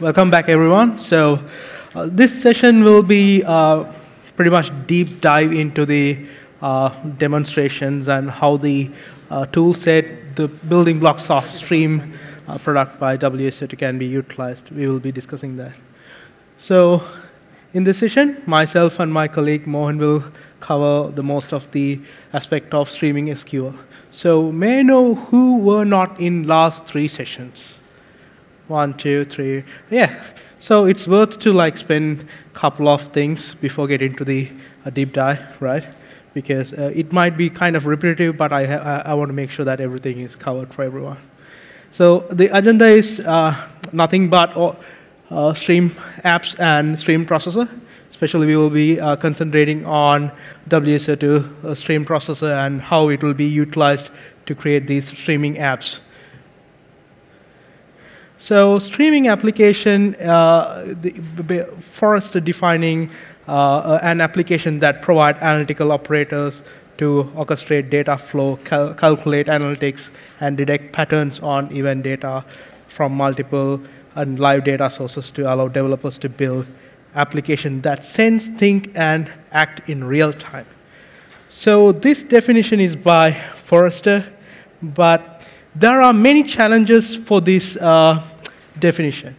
Welcome back, everyone. So uh, this session will be uh, pretty much deep dive into the uh, demonstrations and how the uh, tool set, the building blocks of Stream uh, product by WSO2 can be utilized. We will be discussing that. So in this session, myself and my colleague Mohan will cover the most of the aspect of streaming SQL. So may I know who were not in last three sessions? One, two, three. Yeah. So it's worth to like spend a couple of things before getting to the uh, deep dive, right? Because uh, it might be kind of repetitive, but I, I, I, want to make sure that everything is covered for everyone. So the agenda is uh, nothing but uh, stream apps and stream processor. Especially, we will be uh, concentrating on WSO2 uh, stream processor and how it will be utilized to create these streaming apps. So streaming application, uh, the, Forrester defining uh, an application that provide analytical operators to orchestrate data flow, cal calculate analytics, and detect patterns on event data from multiple and live data sources to allow developers to build application that sense, think, and act in real time. So this definition is by Forrester, but there are many challenges for this uh, definition.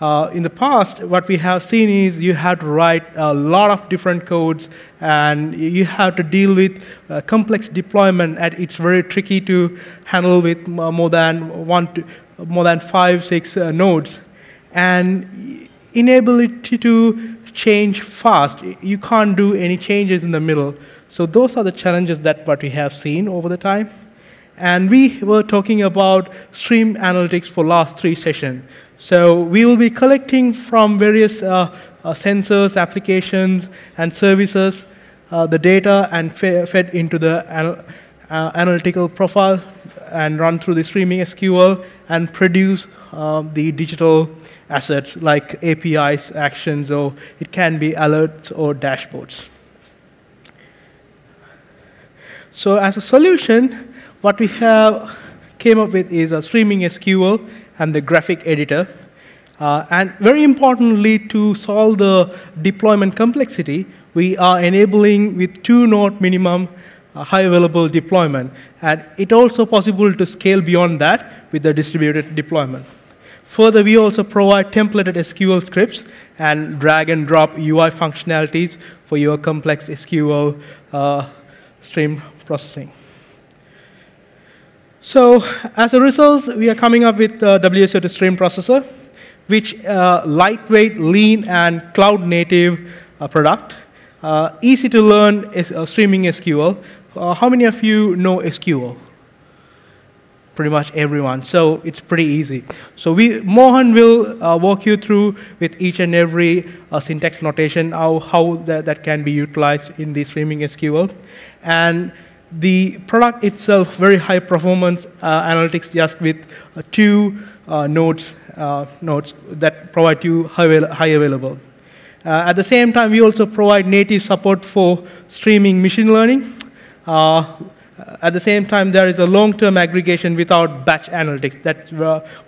Uh, in the past, what we have seen is you have to write a lot of different codes and you have to deal with uh, complex deployment and it's very tricky to handle with more than one, to, more than five, six uh, nodes. And inability to change fast, you can't do any changes in the middle. So those are the challenges that what we have seen over the time. And we were talking about stream analytics for last three sessions. So we will be collecting from various uh, uh, sensors, applications, and services uh, the data and fed into the uh, analytical profile and run through the streaming SQL and produce um, the digital assets like APIs, actions, or it can be alerts or dashboards. So as a solution, what we have came up with is a streaming SQL and the graphic editor. Uh, and very importantly, to solve the deployment complexity, we are enabling with two node minimum uh, high available deployment. And it also possible to scale beyond that with the distributed deployment. Further, we also provide templated SQL scripts and drag and drop UI functionalities for your complex SQL uh, stream processing. So as a result, we are coming up with the WSO2 stream processor, which uh, lightweight, lean, and cloud-native uh, product. Uh, easy to learn is, uh, streaming SQL. Uh, how many of you know SQL? Pretty much everyone. So it's pretty easy. So we, Mohan will uh, walk you through with each and every syntax notation, how, how that, that can be utilized in the streaming SQL. And the product itself, very high performance uh, analytics just with uh, two uh, nodes, uh, nodes that provide you high, high available. Uh, at the same time, we also provide native support for streaming machine learning. Uh, at the same time, there is a long-term aggregation without batch analytics. That's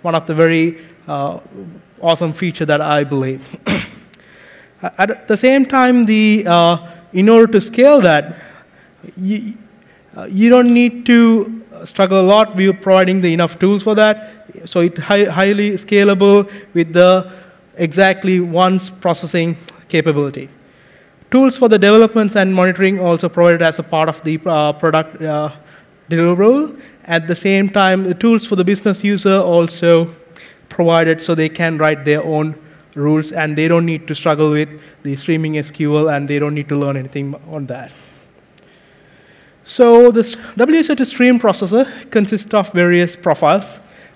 one of the very awesome feature that I believe. at the same time, the, in order to scale that, you, uh, you don't need to struggle a lot. We're providing the enough tools for that. So it's high, highly scalable with the exactly once processing capability. Tools for the developments and monitoring also provided as a part of the uh, product uh, deliverable. At the same time, the tools for the business user also provided so they can write their own rules and they don't need to struggle with the streaming SQL and they don't need to learn anything on that. So this WSO2 stream processor consists of various profiles.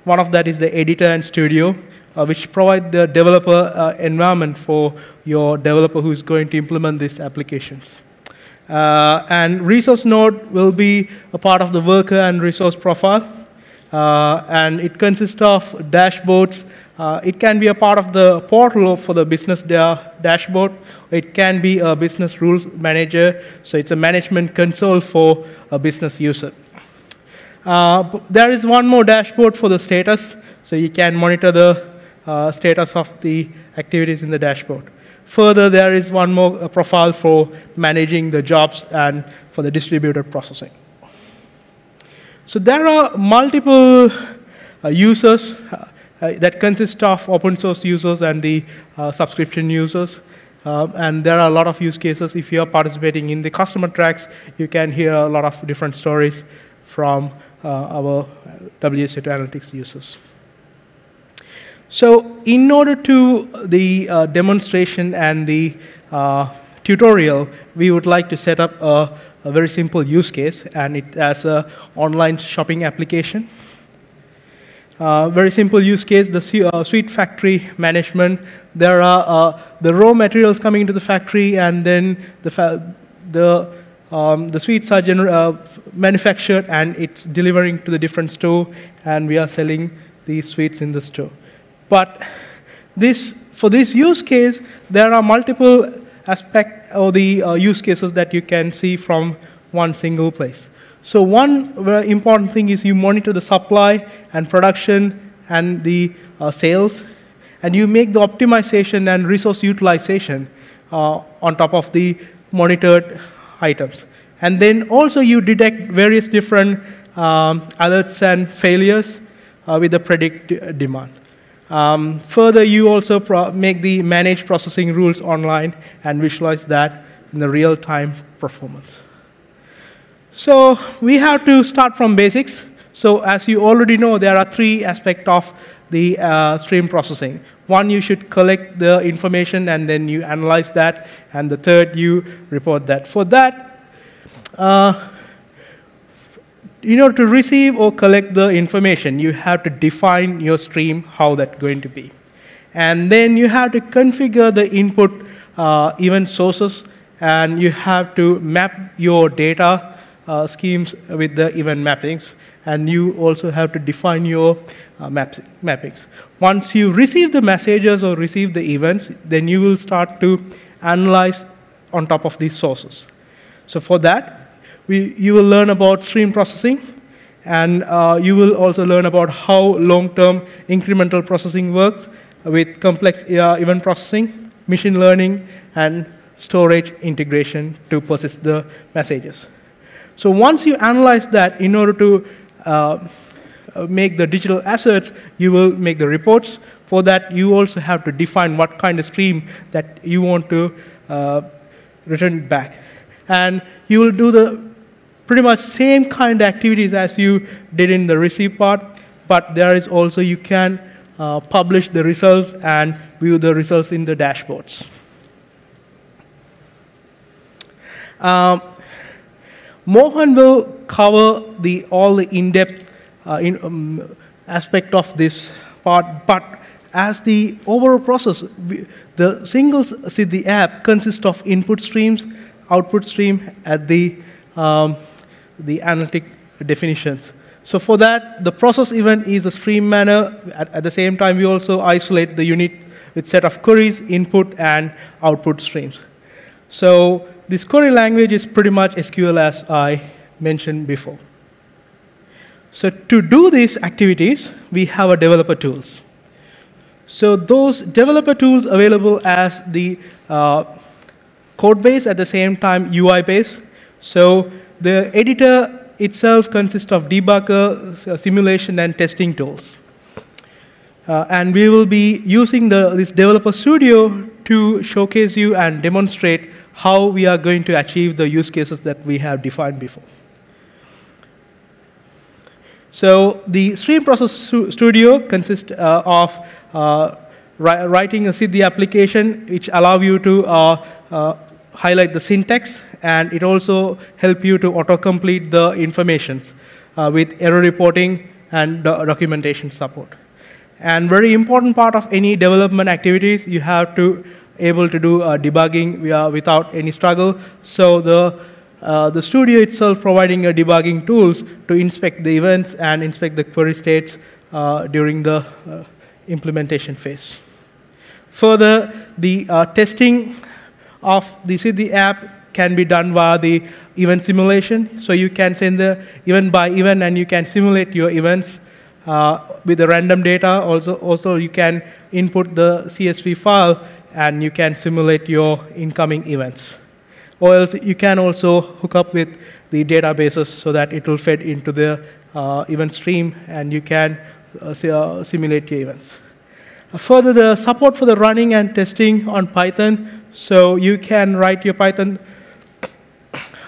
One of that is the editor and studio, uh, which provide the developer uh, environment for your developer who is going to implement these applications. Uh, and resource node will be a part of the worker and resource profile. Uh, and it consists of dashboards, uh, it can be a part of the portal for the business da dashboard. It can be a business rules manager. So it's a management console for a business user. Uh, there is one more dashboard for the status. So you can monitor the uh, status of the activities in the dashboard. Further, there is one more profile for managing the jobs and for the distributed processing. So there are multiple uh, users uh, uh, that consists of open source users and the uh, subscription users. Uh, and there are a lot of use cases. If you are participating in the customer tracks, you can hear a lot of different stories from our WSO2 Analytics users. So in order to the uh, demonstration and the uh, tutorial, we would like to set up a, a, very simple use case, and it as an online shopping application. Uh, very simple use case, the uh, sweet factory management. There are uh, the raw materials coming into the factory, and then the, the, um, the sweets are uh, manufactured, and it's delivering to the different store, and we are selling these sweets in the store. But this, for this use case, there are multiple aspects or the uh, use cases that you can see from one single place. So one important thing is you monitor the supply and production and the uh, sales, and you make the optimization and resource utilization uh, on top of the monitored items. And then also you detect various different um, alerts and failures uh, with the predict demand. Um, further, you also make the manage processing rules online and visualize that in the real-time performance. So we have to start from basics. So as you already know, there are three aspects of the uh, stream processing. One, you should collect the information and then you analyze that. And the third, you report that. For that, uh, in order to receive or collect the information, you have to define your stream, how that's going to be. And then you have to configure the input uh, event sources, and you have to map your data uh, schemes with the event mappings. And you also have to define your uh, maps, mappings. Once you receive the messages or receive the events, then you will start to analyze on top of these sources. So for that, we, you will learn about stream processing, and uh, you will also learn about how long-term incremental processing works with complex event processing, machine learning, and storage integration to persist the messages. So once you analyze that, in order to uh, make the digital assets, you will make the reports. For that, you also have to define what kind of stream that you want to uh, return back. And you will do the pretty much same kind of activities as you did in the receive part, but there is also you can uh, publish the results and view the results in the dashboards. Um, Mohan will cover the, all the in-depth uh, in, um, aspect of this part, but as the overall process, we, the single Siddhi app consists of input streams, output stream at the um, the analytic definitions. So for that, the process event is a stream manner. At, at, the same time, we also isolate the unit with set of queries, input and output streams. So this query language is pretty much SQL as I mentioned before. So to do these activities, we have a developer tools. So those developer tools available as the uh, code base at the same time UI base. So the editor itself consists of debugger, uh, simulation, and testing tools. Uh, and we will be using the, this Developer Studio to showcase you and demonstrate how we are going to achieve the use cases that we have defined before. So the Stream Process Studio consists uh, of uh, writing a Siddhi application which allow you to uh, uh, highlight the syntax and it also help you to autocomplete the informations uh, with error reporting and documentation support. And very important part of any development activities, you have to able to do uh, debugging without any struggle. So the uh, the studio itself providing a debugging tools to inspect the events and inspect the query states uh, during the uh, implementation phase. Further, the uh, testing of the Siddhi app can be done via the event simulation. So you can send the event by event and you can simulate your events uh, with the random data. Also, also you can input the CSV file and you can simulate your incoming events. Or else you can also hook up with the databases so that it will fed into the uh, event stream and you can uh, uh simulate your events. Uh, further, the support for the running and testing on Python. So you can write your Python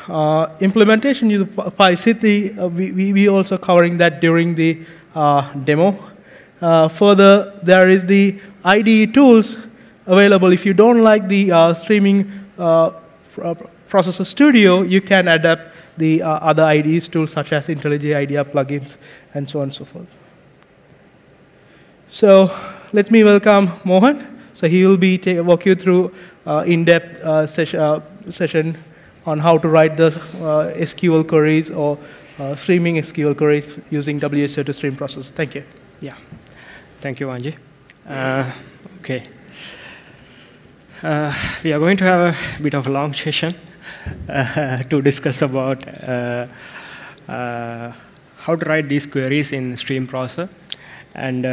uh, implementation using PySiddhi. Uh, we, we also covering that during the uh, demo. Further, there is the IDE tools available. If you don't like the uh, streaming uh, processor studio, you can adapt the other IDEs tools such as IntelliJ IDEA plugins and so on and so forth. So let me welcome Mohan. So he will be walk you through uh, in-depth uh, ses uh, session on how to write the SQL queries or uh, streaming SQL queries using WSO2 stream process. Thank you. Yeah. Thank you, Anji. Uh, okay. Uh, we are going to have a bit of a long session uh, to discuss about uh, uh, how to write these queries in stream processor. And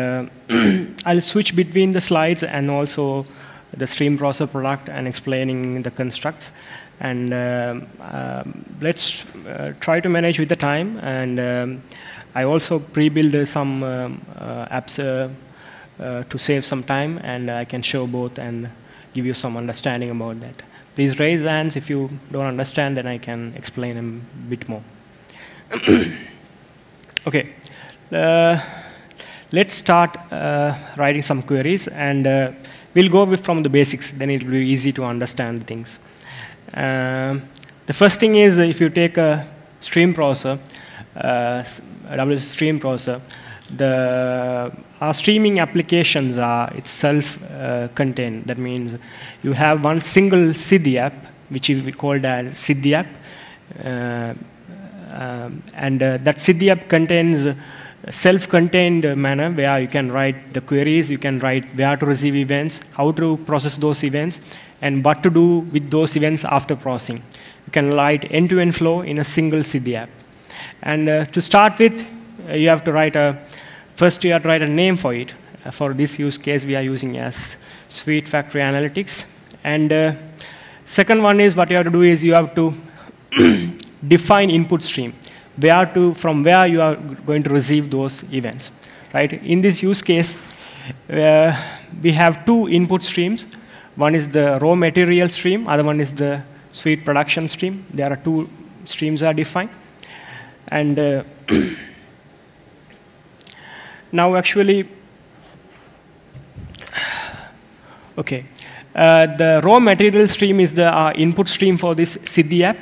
I'll switch between the slides and also the stream processor product and explaining the constructs. And um, um, let's uh, try to manage with the time. And um, I also pre-build some um, uh, apps uh, uh, to save some time. And I can show both and give you some understanding about that. Please raise hands if you don't understand then I can explain a bit more. okay, uh, let's start uh, writing some queries and we'll go from the basics then it will be easy to understand things. Um, the first thing is if you take a stream processor, uh, a WS stream processor, the our streaming applications are itself uh, contained. That means you have one single Siddhi app, which we called as Siddhi app, uh, um, and uh, that Siddhi app contains self-contained manner where you can write the queries, you can write where to receive events, how to process those events, and what to do with those events after processing. You can write end-to-end -end flow in a single Siddhi app. And uh, to start with, you have to write a, first you have to write a name for it. Uh, for this use case, we are using as Sweet Factory Analytics. And uh, second one is what you have to do is you have to define input stream, where to, from where you are going to receive those events. Right? In this use case, uh, we have two input streams. One is the raw material stream, other one is the sweet production stream. There are two streams are defined. And uh, now actually, okay, uh, the raw material stream is the uh, input stream for this Siddhi app,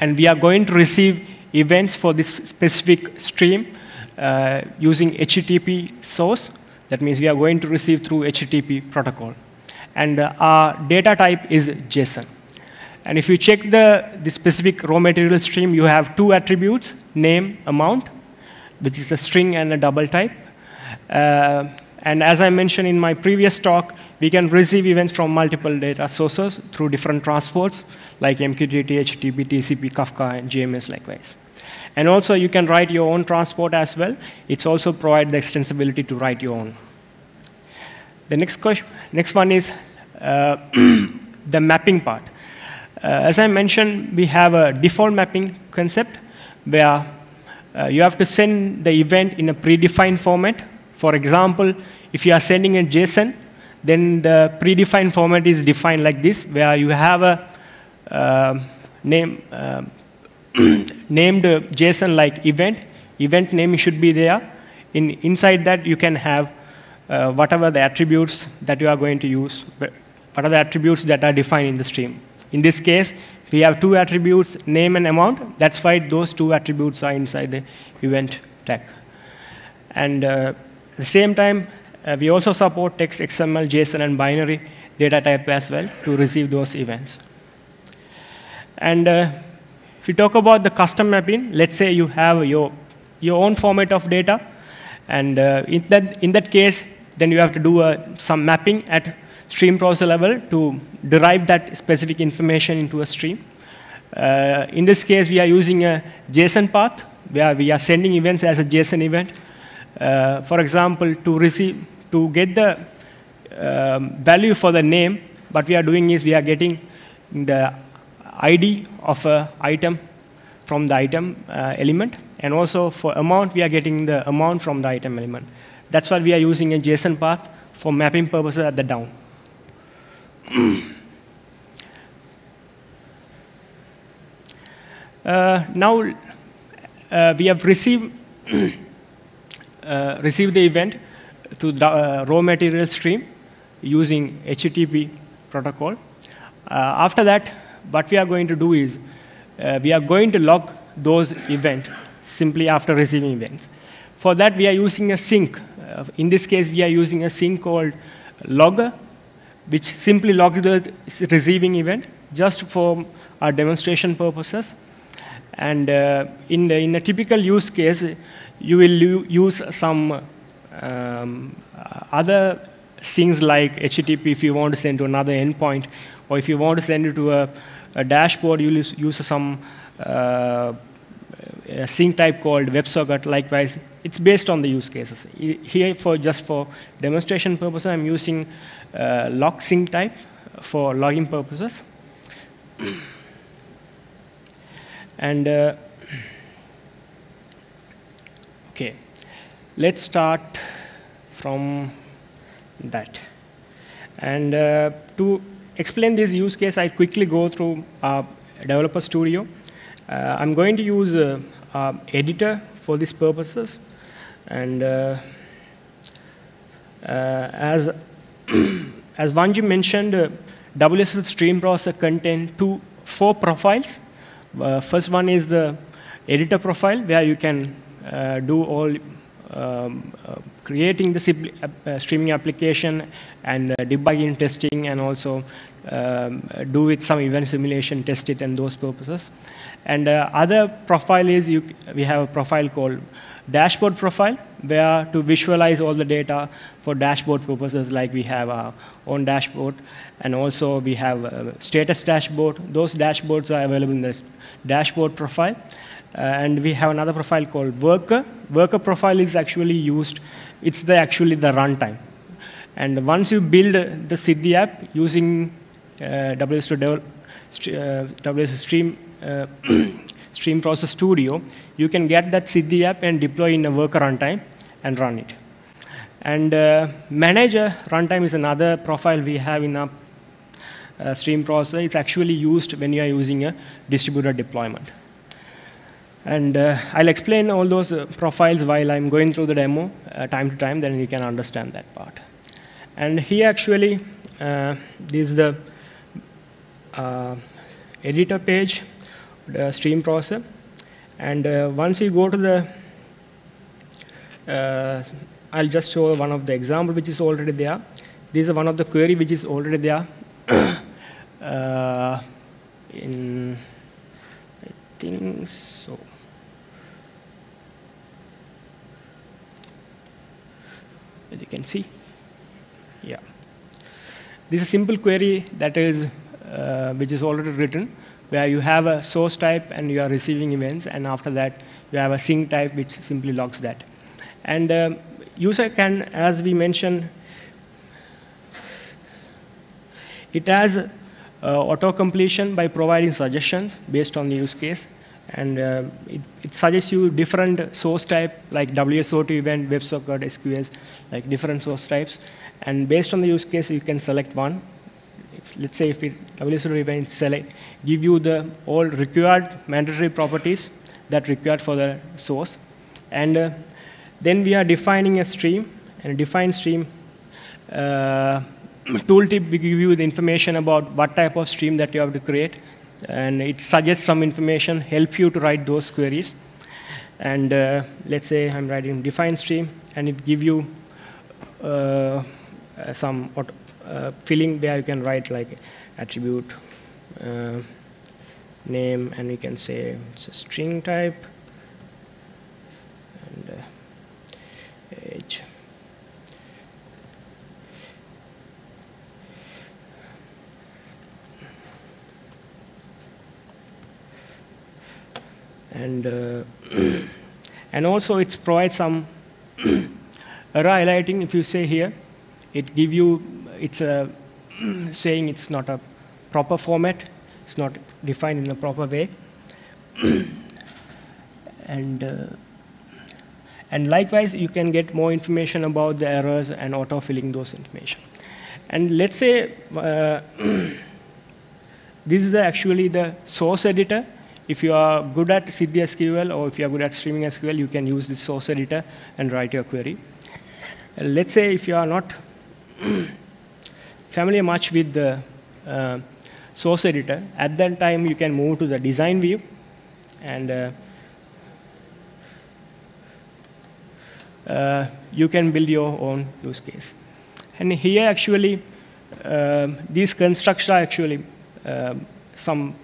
and we are going to receive events for this specific stream uh, using HTTP source. That means we are going to receive through HTTP protocol and uh, our data type is JSON. And if you check the, the specific raw material stream, you have two attributes, name, amount, which is a string and a double type. Uh, and as I mentioned in my previous talk, we can receive events from multiple data sources through different transports, like MQTT, HTTP, TCP, Kafka, and JMS likewise. And also, you can write your own transport as well. It's also provide the extensibility to write your own. The next, question, next one is uh, the mapping part. Uh, as I mentioned, we have a default mapping concept where uh, you have to send the event in a predefined format. For example, if you are sending a JSON, then the predefined format is defined like this, where you have a uh, name uh, named JSON like event. Event name should be there. In, inside that, you can have uh, whatever the attributes that you are going to use, what are the attributes that are defined in the stream. In this case, we have two attributes, name and amount. That's why those two attributes are inside the event tag. And uh, at the same time, uh, we also support text, XML, JSON, and binary data type as well to receive those events. And uh, if you talk about the custom mapping, let's say you have your, your own format of data, and uh, in, that, in that case, then you have to do uh, some mapping at stream processor level to derive that specific information into a stream. Uh, in this case, we are using a JSON path where we are sending events as a JSON event. Uh, for example, to receive, to get the um, value for the name, what we are doing is we are getting the ID of a item from the item uh, element, and also for amount, we are getting the amount from the item element. That's why we are using a JSON path for mapping purposes at the down. uh, now, uh, we have received, uh, received the event to the uh, raw material stream using HTTP protocol. Uh, after that, what we are going to do is uh, we are going to log those events simply after receiving events. For that, we are using a sink. Uh, in this case, we are using a sink called logger, which simply logs the receiving event just for our demonstration purposes. And uh, in, the, in a typical use case, you will use some um, other things like HTTP if you want to send to another endpoint, or if you want to send it to a, a dashboard, you'll use, some uh, sink type called WebSocket. Likewise, it's based on the use cases. Here, for just for demonstration purposes, I'm using uh, log sink type for logging purposes. and uh, okay, let's start from that. And uh, to explain this use case, I quickly go through uh, Developer Studio. Uh, I'm going to use uh, uh, editor for these purposes. And uh, as, as Vanji mentioned, uh, WSO stream processor contains two, four profiles. first one is the editor profile, where you can do all um, uh, creating the uh, streaming application and uh, debugging testing and also um, do with some event simulation, test it and those purposes. And uh, other profile is you, we have a profile called dashboard profile, where to visualize all the data for dashboard purposes, like we have our own dashboard, and also we have status dashboard. Those dashboards are available in the dashboard profile. Uh, and we have another profile called worker. Worker profile is actually used, it's the actually the runtime. And once you build the Siddhi app using uh, WSO, uh, WSO Stream, uh, Stream Process Studio, you can get that Siddhi app and deploy in a worker runtime and run it. And uh, manager runtime is another profile we have in our uh, stream process. It's actually used when you are using a distributed deployment. And uh, I'll explain all those uh, profiles while I'm going through the demo uh, time to time, then you can understand that part. And here actually, uh, this is the uh, editor page, the stream processor. And uh, once you go to the, I'll just show one of the example which is already there. This is one of the query which is already there in, I think so. As you can see. Yeah. This is a simple query that is, uh, which is already written, where you have a source type and you are receiving events, and after that, you have a sink type which simply logs that. And um, user can, as we mentioned, it has uh, auto completion by providing suggestions based on the use case and uh, it, it, suggests you different source type like WSO2 event, WebSocket, SQS, like different source types. And based on the use case, you can select one. If, let's say if it WSO2 event select, give you the all required mandatory properties that required for the source. And uh, then we are defining a stream, and define stream uh, tooltip will give you the information about what type of stream that you have to create and it suggests some information, help you to write those queries. And uh, let's say I'm writing define stream, and it give you uh, some uh, filling where you can write like attribute uh, name, and we can say it's a string type, and uh, age. And uh, and also it provides some error highlighting, if you say here, it give you, it's a saying it's not a proper format, it's not defined in a proper way. and, uh, and likewise, you can get more information about the errors and auto-filling those information. And let's say uh, this is actually the source editor. If you are good at Siddhi SQL or if you are good at streaming SQL, you can use this source editor and write your query. let's say if you are not familiar much with the uh, source editor, at that time you can move to the design view and uh, uh, you can build your own use case. And here actually, uh, these constructs are actually uh, some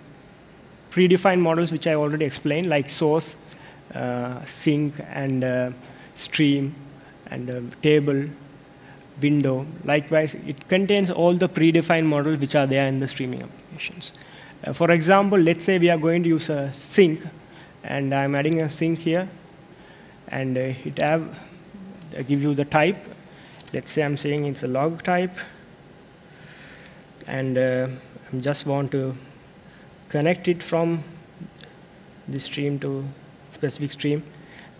predefined models which I already explained, like source, uh, sink, and uh, stream, and uh, table, window. Likewise, it contains all the predefined models which are there in the streaming applications. Uh, for example, let's say we are going to use a sink, and I'm adding a sink here, and it have I give you the type. Let's say I'm saying it's a log type, and uh, I just want to connect it from the stream to specific stream.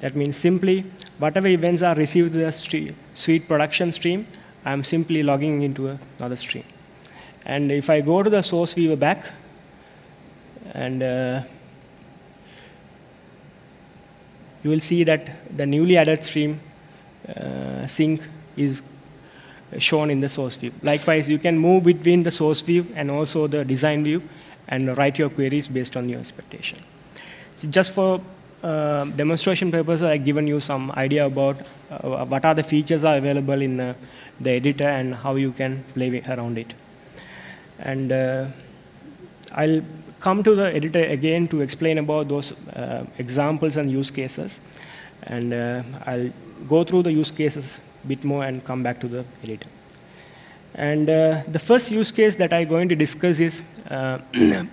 That means simply whatever events are received to the sweet production stream, I'm simply logging into another stream. And if I go to the source viewer back, and uh, you will see that the newly added stream uh, sink is shown in the source view. Likewise, you can move between the source view and also the design view and write your queries based on your expectation. So just for uh, demonstration purposes, I've given you some idea about uh, what are the features are available in uh, the editor and how you can play around it. And uh, I'll come to the editor again to explain about those uh, examples and use cases. And uh, I'll go through the use cases a bit more and come back to the editor. And uh, the first use case that I'm going to discuss is, uh,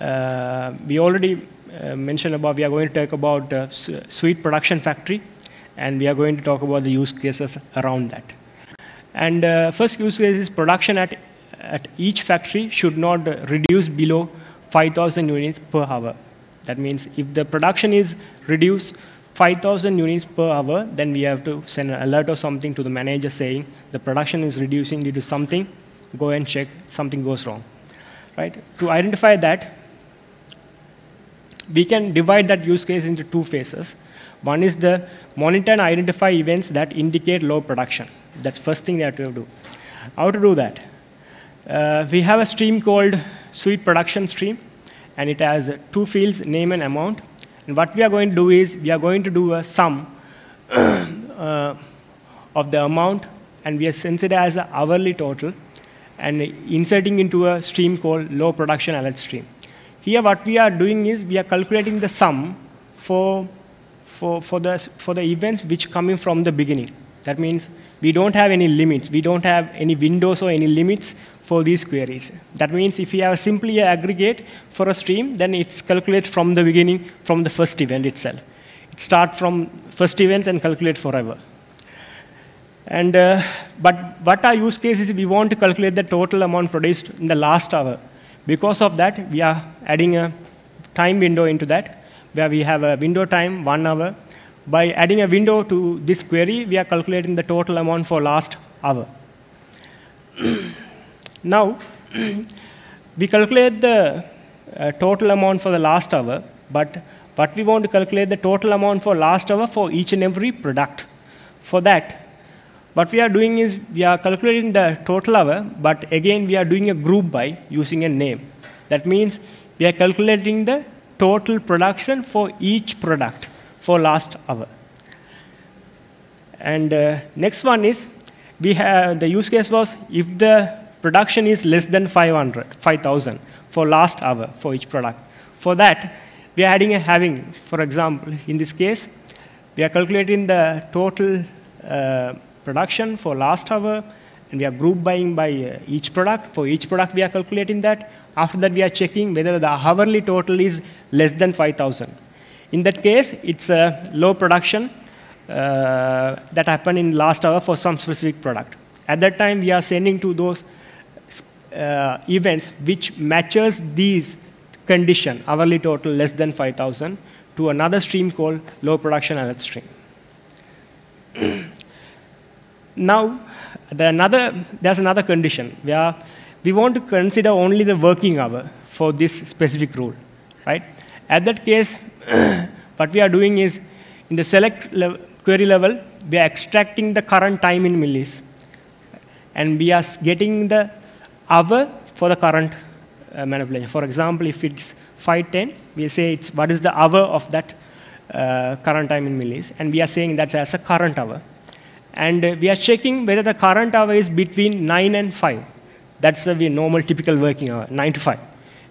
uh, we already mentioned about, we are going to talk about uh, sweet production factory, and we are going to talk about the use cases around that. And first use case is production at, at each factory should not reduce below 5,000 units per hour. That means if the production is reduced 5,000 units per hour, then we have to send an alert or something to the manager saying the production is reducing due to something, go and check, something goes wrong. Right? To identify that, we can divide that use case into two phases. One is the monitor and identify events that indicate low production. That's first thing we have to do. How to do that? Uh, we have a stream called sweet production stream, and it has two fields, name and amount. And what we are going to do is we are going to do a sum uh, of the amount, and we are it as an hourly total, and inserting into a stream called low production alert stream. Here what we are doing is we are calculating the sum for, for, for, the, for the events which coming from the beginning. That means we don't have any limits. We don't have any windows or any limits for these queries. That means if we have simply an aggregate for a stream, then it's calculated from the beginning, from the first event itself. It starts from first events and calculate forever. And, uh, but what our use case is we want to calculate the total amount produced in the last hour. Because of that, we are adding a time window into that, where we have a window time, one hour, by adding a window to this query, we are calculating the total amount for last hour. now, we calculate the uh, total amount for the last hour, but what we want to calculate the total amount for last hour for each and every product. For that, what we are doing is we are calculating the total hour, but again we are doing a group by using a name. That means we are calculating the total production for each product for last hour. And uh, next one is, we have, the use case was if the production is less than 500, 5,000 for last hour for each product. For that, we are adding a having, for example, in this case, we are calculating the total uh, production for last hour, and we are group buying by uh, each product. For each product, we are calculating that. After that, we are checking whether the hourly total is less than 5,000. In that case, it's a low production uh, that happened in last hour for some specific product. At that time, we are sending to those uh, events which matches these condition, hourly total less than 5,000, to another stream called low production alert stream. now, the another, there's another condition where we want to consider only the working hour for this specific rule, right? At that case, what we are doing is, in the select level, query level, we are extracting the current time in millis, and we are getting the hour for the current uh, manipulation. For example, if it's 510, we say it's what is the hour of that uh, current time in millis, and we are saying that's as a current hour. And uh, we are checking whether the current hour is between 9 and 5. That's the normal typical working hour, 9 to 5.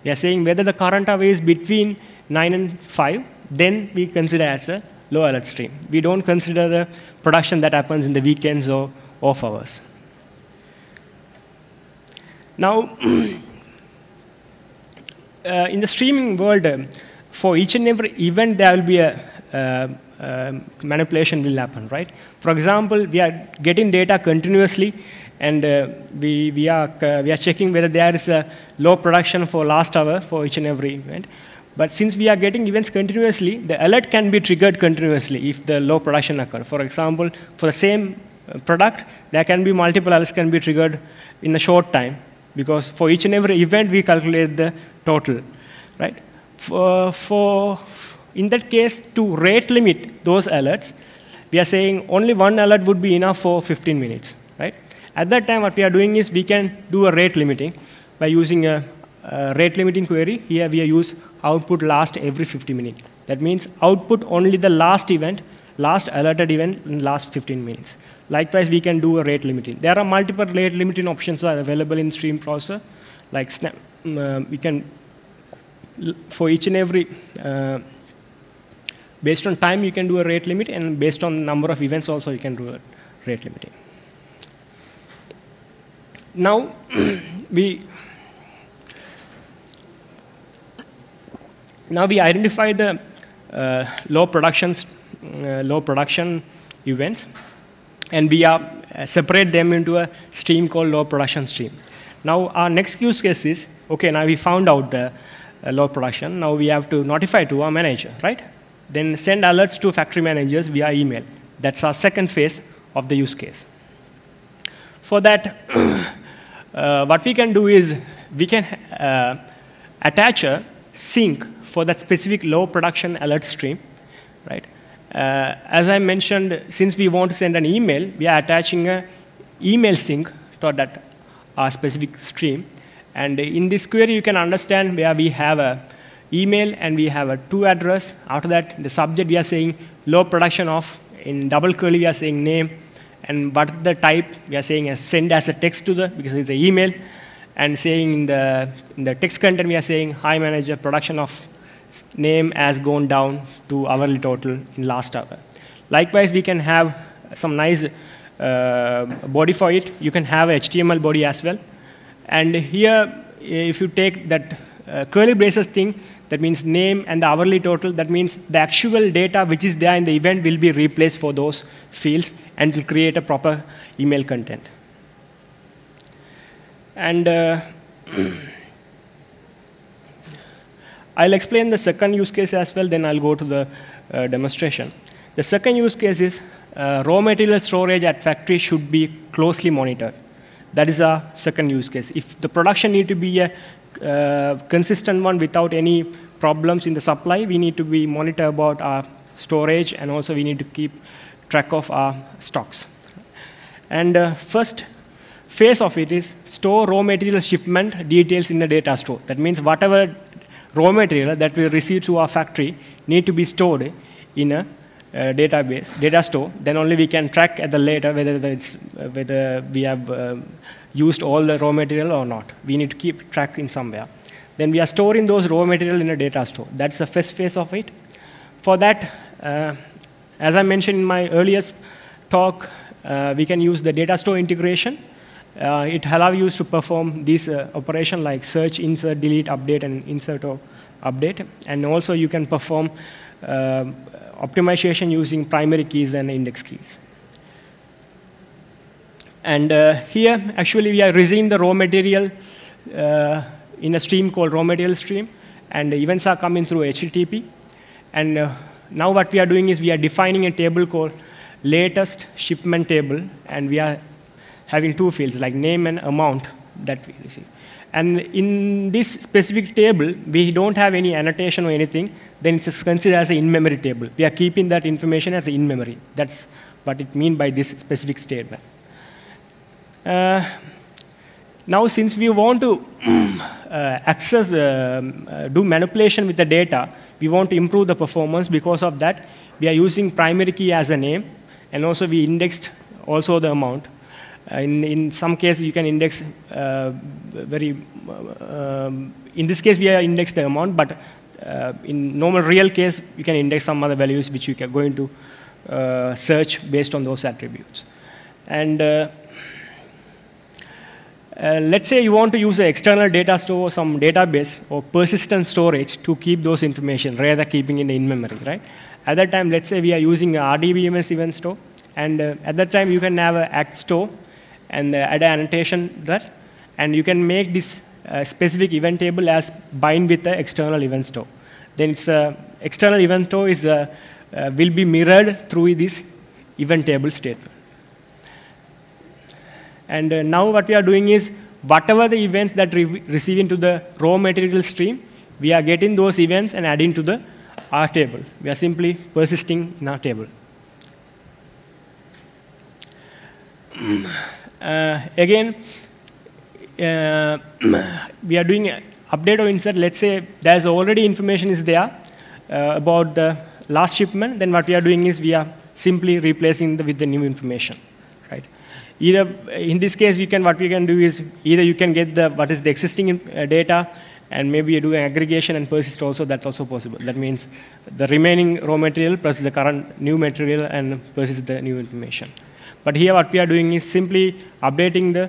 We are saying whether the current hour is between 9 and 5, then we consider as a low alert stream. We don't consider the production that happens in the weekends or off hours. Now, uh, in the streaming world, um, for each and every event, there will be a uh, uh, manipulation will happen, right? For example, we are getting data continuously, and uh, we, we, are, uh, we are checking whether there is a low production for last hour for each and every event. But since we are getting events continuously, the alert can be triggered continuously if the low production occurs. For example, for the same uh, product, there can be multiple alerts can be triggered in a short time because for each and every event, we calculate the total, right? For, for, in that case, to rate limit those alerts, we are saying only one alert would be enough for 15 minutes, right? At that time, what we are doing is we can do a rate limiting by using a, a rate limiting query. Here, we use output last every 50 minutes. That means output only the last event, last alerted event in last 15 minutes. Likewise, we can do a rate limiting. There are multiple rate limiting options that are available in Stream Processor. Like snap, uh, we can, for each and every, uh, based on time, you can do a rate limit, and based on number of events also, you can do a rate limiting. Now, we now we identify the uh, low production uh, low production events and we are uh, separate them into a stream called low production stream. Now our next use case is, okay, now we found out the low production. Now we have to notify to our manager, right? Then send alerts to factory managers via email. That's our second phase of the use case. For that, uh, what we can do is we can uh, attach a sink for that specific low production alert stream, right? Uh, as I mentioned, since we want to send an email, we are attaching an email sink to that uh, specific stream. And in this query, you can understand where we have a email and we have a to address. After that, the subject we are saying low production of. In double curly, we are saying name. And what the type, we are saying as send as a text to the, because it's an email. And saying in the, in the text content, we are saying hi manager, production of name has gone down to hourly total in last hour. Likewise, we can have some nice uh, body for it. You can have HTML body as well. And here, if you take that uh, curly braces thing, that means name and the hourly total, that means the actual data which is there in the event will be replaced for those fields and will create a proper email content. And uh, I'll explain the second use case as well, then I'll go to the uh, demonstration. The second use case is uh, raw material storage at factory should be closely monitored. That is our second use case. If the production need to be a uh, consistent one without any problems in the supply, we need to be monitor about our storage, and also we need to keep track of our stocks. And uh, first phase of it is store raw material shipment details in the data store. That means whatever raw material that we receive to our factory need to be stored in a uh, database, data store. Then only we can track at the later whether uh, whether we have uh, used all the raw material or not. We need to keep track in somewhere. Then we are storing those raw material in a data store. That's the first phase of it. For that, uh, as I mentioned in my earliest talk, uh, we can use the data store integration it allows you to perform these uh, operation like search, insert, delete, update, and insert or update. And also you can perform uh, optimization using primary keys and index keys. And uh, here, actually, we are receiving the raw material uh, in a stream called raw material stream, and events are coming through HTTP. And uh, now what we are doing is we are defining a table called latest shipment table, and we are having two fields, like name and amount that we receive. And in this specific table, we don't have any annotation or anything, then it's considered as an in-memory table. We are keeping that information as in-memory. That's what it means by this specific statement. Uh, now, since we want to uh, access, um, uh, do manipulation with the data, we want to improve the performance. Because of that, we are using primary key as a name, and also we indexed also the amount. Uh, in, in some cases, you can index uh, very, um, in this case, we are indexed the amount, but uh, in normal real case, you can index some other values which you can go into search based on those attributes. And uh, let's say you want to use an external data store, some database or persistent storage to keep those information rather than keeping it in memory, right? At that time, let's say we are using a RDBMS event store, and uh, at that time you can have an act store and uh, add an annotation there. and you can make this uh, specific event table as bind with the external event store. Then it's uh, external event store is will be mirrored through this event table statement. And uh, now what we are doing is whatever the events that re receive into the raw material stream, we are getting those events and adding to the R table. We are simply persisting in our table. Uh, again, uh, we are doing update or insert. Let's say there's already information is there uh, about the last shipment. Then what we are doing is we are simply replacing the, with the new information, right? Either in this case, you can what we can do is either you can get the what is the existing data and maybe you do an aggregation and persist also, that's also possible. That means the remaining raw material plus the current new material and persist the new information. But here what we are doing is simply updating the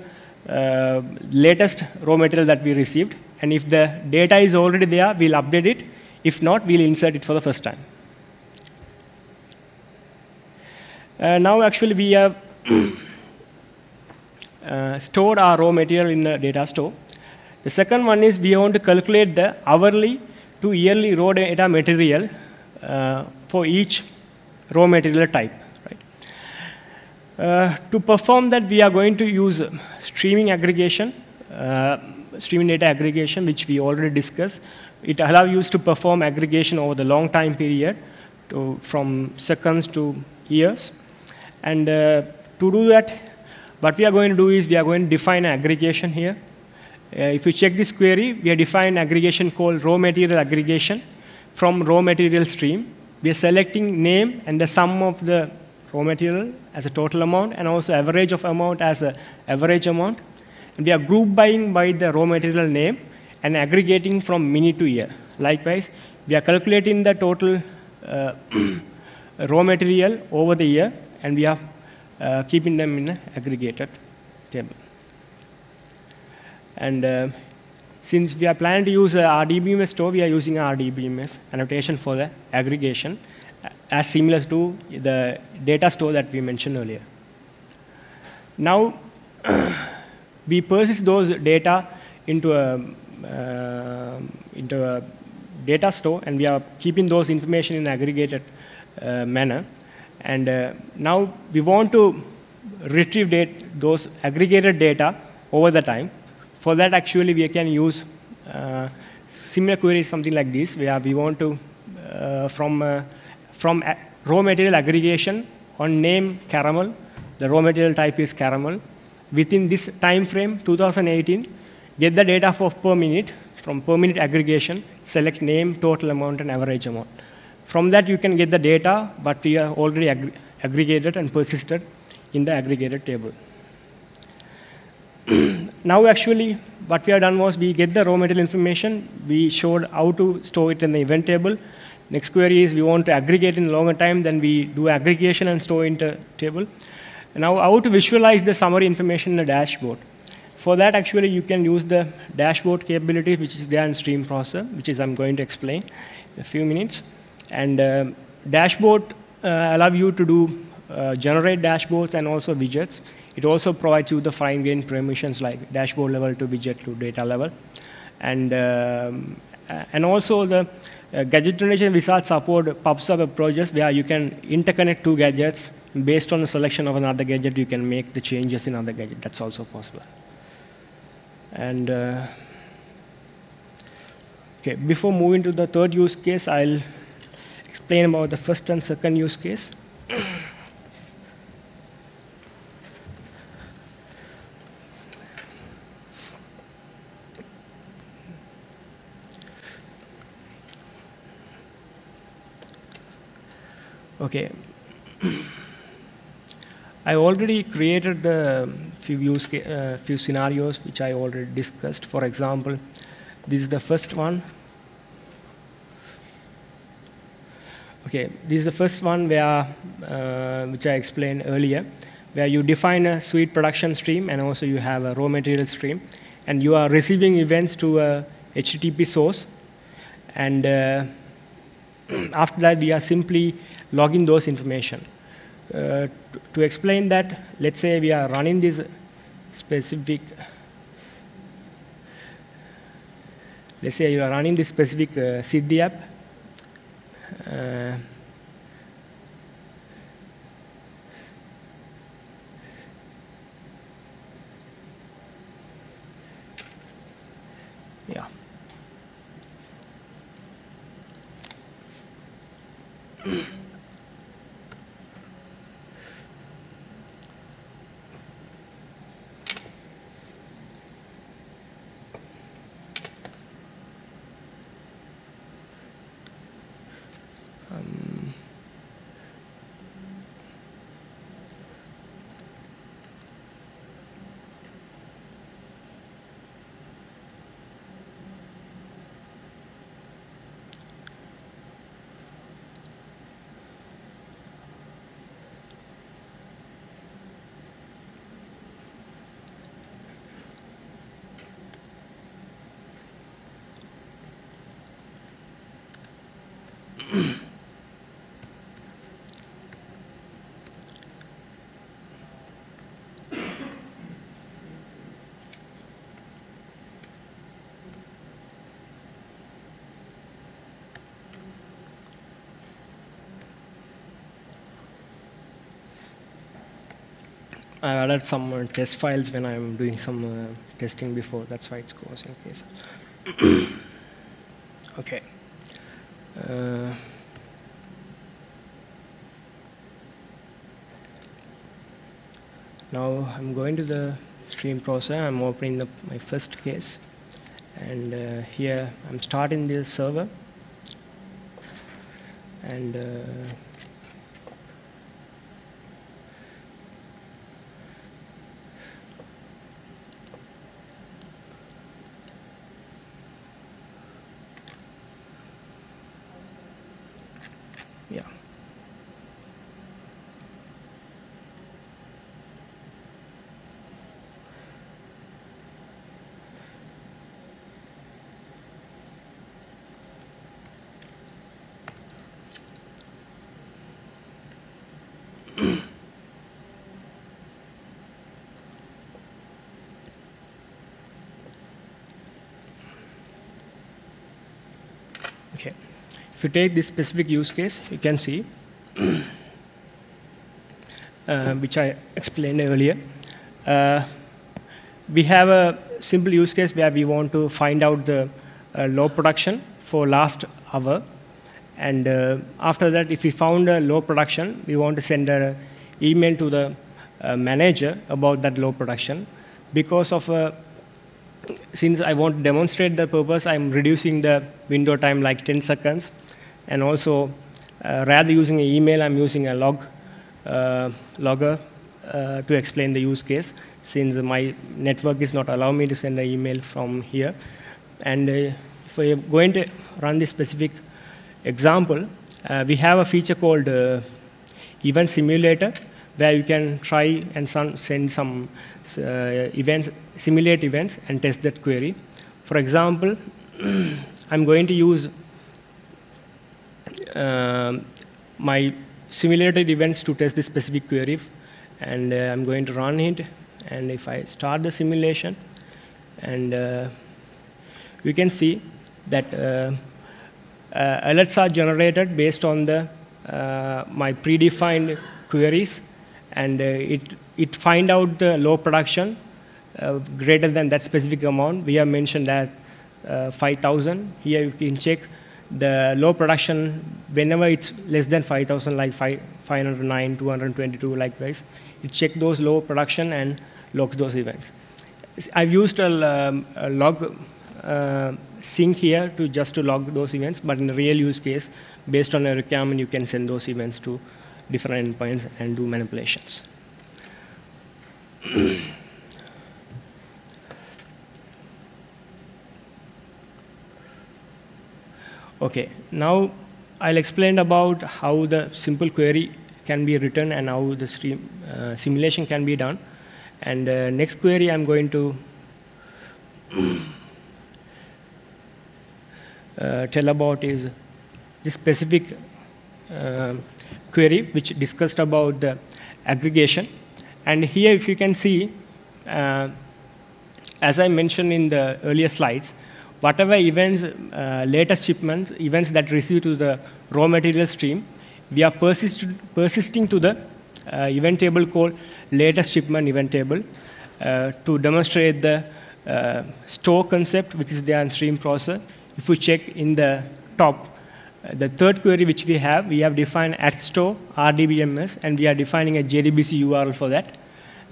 uh, latest raw material that we received. And if the data is already there, we'll update it. If not, we'll insert it for the first time. Uh, now actually we have uh, stored our raw material in the data store. The second one is we want to calculate the hourly to yearly raw data material uh, for each raw material type. Uh, to perform that, we are going to use streaming aggregation, uh, streaming data aggregation, which we already discussed. It allows you to perform aggregation over the long time period, to, from seconds to years. And uh, to do that, what we are going to do is we are going to define an aggregation here. Uh, if you check this query, we are defining aggregation called raw material aggregation from raw material stream. We are selecting name and the sum of the raw material as a total amount and also average of amount as a average amount. And we are group buying by the raw material name and aggregating from minute to year. Likewise, we are calculating the total uh, raw material over the year and we are uh, keeping them in an aggregated table. And uh, since we are planning to use a RDBMS store, we are using RDBMS annotation for the aggregation as similar to the data store that we mentioned earlier. Now, we persist those data into a, uh, into a data store, and we are keeping those information in aggregated uh, manner. And uh, now we want to retrieve date, those aggregated data over the time. For that, actually, we can use uh, similar queries, something like this, where we want to, uh, from uh, from raw material aggregation on name caramel, the raw material type is caramel. Within this time frame, 2018, get the data for per minute, from per minute aggregation, select name, total amount, and average amount. From that, you can get the data, but we are already ag aggregated and persisted in the aggregated table. now, actually, what we have done was we get the raw material information. We showed how to store it in the event table. Next query is we want to aggregate in longer time, then we do aggregation and store into table. Now, how to visualize the summary information in the dashboard. For that, actually, you can use the dashboard capability, which is there in Stream Processor, which is I'm going to explain in a few minutes. And uh, dashboard uh, allow you to do uh, generate dashboards and also widgets. It also provides you the fine-grained permissions like dashboard level to widget to data level. And, um, and also the uh, gadget generation wizard support PubSub projects where you can interconnect two gadgets based on the selection of another gadget, you can make the changes in other gadget. That's also possible. And uh, okay, before moving to the third use case, I'll explain about the first and second use case. okay. I already created the few use uh, few scenarios which I already discussed. For example, this is the first one. Okay, this is the first one where uh, which I explained earlier, where you define a sweet production stream and also you have a raw material stream, and you are receiving events to a HTTP source, and uh, after that we are simply logging those information. Uh, to, to, explain that, let's say we are running this specific, let's say you are running this specific uh, Siddhi app. Uh, yeah. I added some uh, test files when I'm doing some uh, testing before. That's why it's causing case. okay. Uh, now I'm going to the stream process. I'm opening my first case. And uh, here I'm starting the server. And uh, yeah. okay. If you take this specific use case, you can see, uh, which I explained earlier. Uh, we have a simple use case where we want to find out the uh, low production for last hour. And uh, after that, if we found a low production, we want to send an email to the uh, manager about that low production. Because of a since I want to demonstrate the purpose, I'm reducing the window time like 10 seconds. And also, uh, rather using an email, I'm using a log uh, logger uh, to explain the use case, since my network is not allowing me to send an email from here. And uh, if we're going to run this specific example, uh, we have a feature called uh, event simulator, where you can try and send some events, simulate events, and test that query. For example, I'm going to use uh, my simulated events to test this specific query. And uh, I'm going to run it. And if I start the simulation, and uh, we can see that uh, uh, alerts are generated based on the my predefined queries, and it it find out the low production greater than that specific amount. We have mentioned that uh, 5,000. Here you can check the low production whenever it's less than 5,000, like 5, 509, 222, likewise. You check those low production and logs those events. I've used a, um, a log uh, sink here to just to log those events, but in the real use case, based on a requirement, you can send those events to different endpoints and do manipulations. okay, now I'll explain about how the simple query can be written and how the stream, uh, simulation can be done. And uh, next query I'm going to uh, tell about is the specific uh, query which discussed about the aggregation. And here if you can see, uh, as I mentioned in the earlier slides, whatever events, uh, latest shipments, events that receive to the raw material stream, we are persist persisting to the uh, event table called latest shipment event table uh, to demonstrate the uh, store concept, which is the in stream process. If we check in the top, uh, the third query which we have, we have defined at store RDBMS, and we are defining a JDBC URL for that.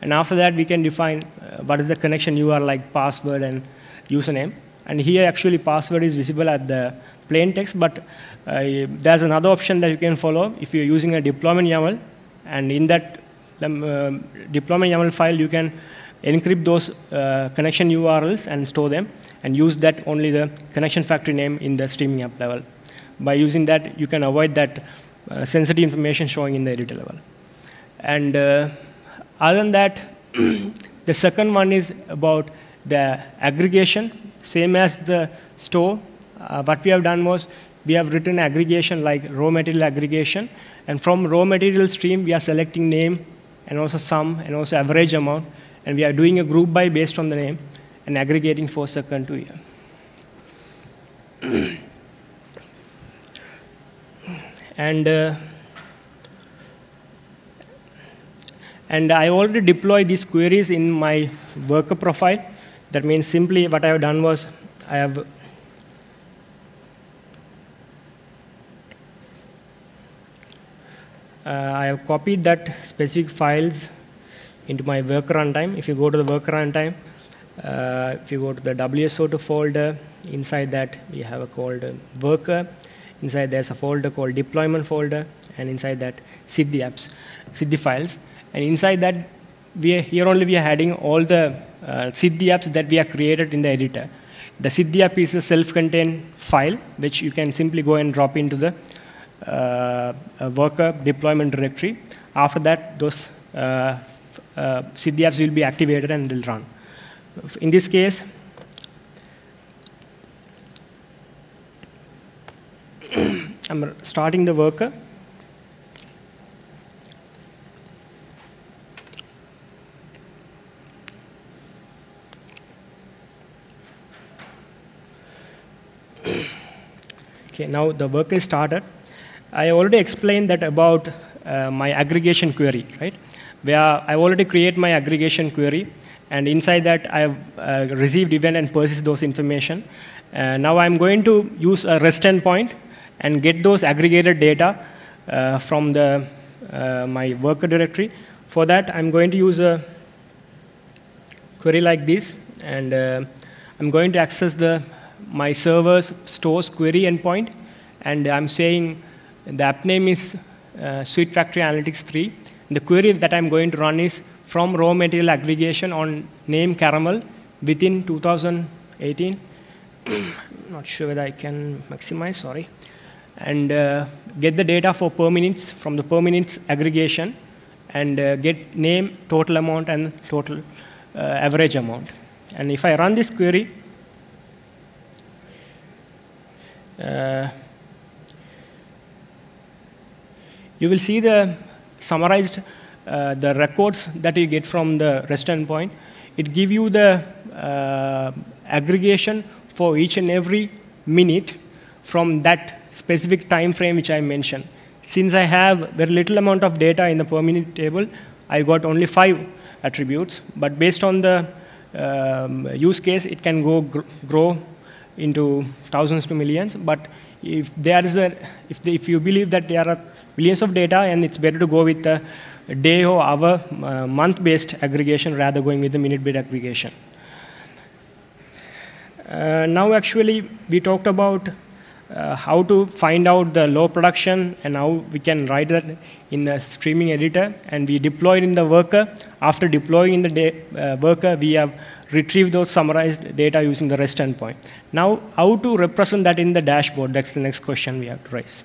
And after that, we can define uh, what is the connection URL like password and username. And here, actually, password is visible at the plain text, but uh, there's another option that you can follow if you're using a deployment YAML. And in that um, uh, deployment YAML file, you can encrypt those uh, connection URLs and store them, and use that only the connection factory name in the streaming app level. By using that, you can avoid that uh, sensitive information showing in the editor level. And uh, other than that, the second one is about the aggregation, same as the store. Uh, what we have done was we have written aggregation like raw material aggregation. And from raw material stream, we are selecting name and also sum and also average amount. And we are doing a group by based on the name and aggregating for second to year. and uh, and I already deployed these queries in my worker profile. That means simply what I have done was I have uh, I have copied that specific files into my worker runtime. If you go to the worker runtime, uh, if you go to the WSO2 folder, inside that we have a called worker. Inside there's a folder called deployment folder, and inside that Siddhi apps, Siddhi files. And inside that, we are, here only we are adding all the uh, Siddhi apps that we have created in the editor. The Siddhi app is a self-contained file, which you can simply go and drop into the uh, worker deployment directory. After that, those uh, uh, Siddhi apps will be activated and they'll run. In this case, I'm starting the worker. Okay, now the work is started. I already explained that about uh, my aggregation query, right? Where I already create my aggregation query, and inside that I've uh, received event and persist those information. Uh, now I'm going to use a REST endpoint and get those aggregated data uh, from the uh, my worker directory. For that, I'm going to use a query like this, and uh, I'm going to access the my server stores query endpoint, and I'm saying the app name is uh, Sweet Factory Analytics 3. The query that I'm going to run is from raw material aggregation on name caramel within 2018. not sure whether I can maximize, sorry. And uh, get the data for per minutes from the per minutes aggregation and uh, get name, total amount, and total uh, average amount. And if I run this query, you will see the summarized uh, the records that you get from the REST endpoint. It gives you the uh, aggregation for each and every minute from that specific time frame which I mentioned. Since I have very little amount of data in the per minute table, I got only five attributes. But based on the um, use case, it can go gr grow into thousands to millions. But if there is a, if, the, if you believe that there are millions of data, and it's better to go with the day or hour, uh, month-based aggregation rather going with the minute-based aggregation. Uh, now, actually, we talked about uh, how to find out the low production and how we can write that in the streaming editor and we deploy it in the worker. After deploying in the uh, worker, we have retrieved those summarized data using the REST endpoint. Now, how to represent that in the dashboard? That's the next question we have to raise.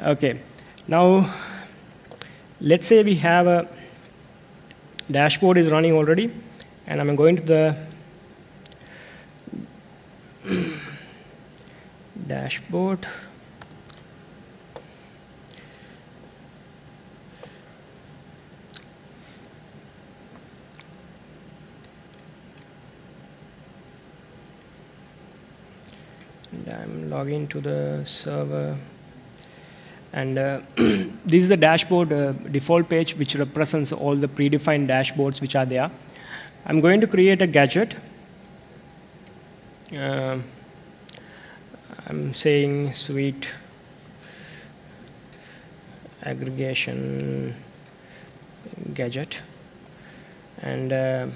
Okay, now let's say we have a dashboard is running already, and I'm going to the dashboard. I'm logging to the server. And uh, this is the dashboard uh, default page, which represents all the predefined dashboards which are there. I'm going to create a gadget. Uh, I'm saying sweet aggregation gadget. And uh,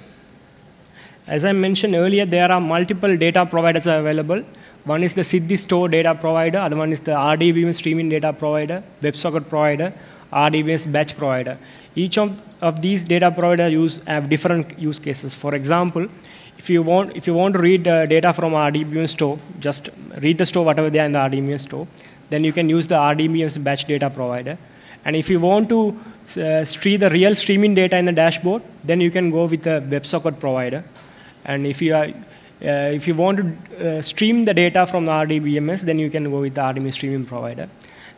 as I mentioned earlier, there are multiple data providers available. One is the Siddhi Store data provider, other one is the RDBMS streaming data provider, WebSocket provider, RDBMS batch provider. Each of, of these data providers use, have different use cases. For example, if you want, if you want to read uh, data from RDBMS store, just read the store, whatever they are in the RDBMS store, then you can use the RDBMS batch data provider. And if you want to uh, stream the real streaming data in the dashboard, then you can go with the WebSocket provider. And if you are, uh, if you want to uh, stream the data from the RDBMS, then you can go with the RDBMS streaming provider.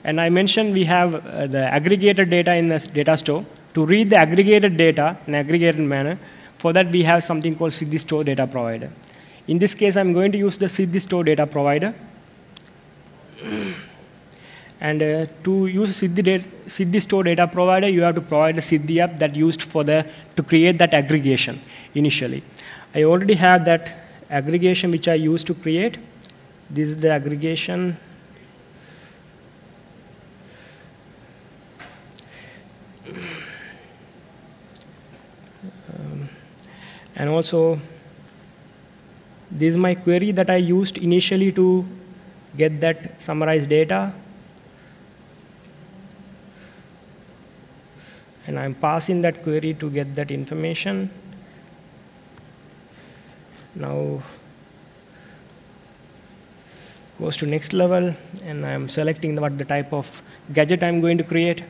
And I mentioned we have uh, the aggregated data in the data store. To read the aggregated data in aggregated manner, for that, we have something called Siddhi Store Data Provider. In this case, I'm going to use the Siddhi Store Data Provider. and uh, to use Siddhi, Siddhi Store Data Provider, you have to provide a Siddhi app that used for the, to create that aggregation initially. I already have that aggregation which I used to create. This is the aggregation. Um, and also, this is my query that I used initially to get that summarized data. And I'm passing that query to get that information. Now, goes to next level, and I'm selecting what the type of gadget I'm going to create.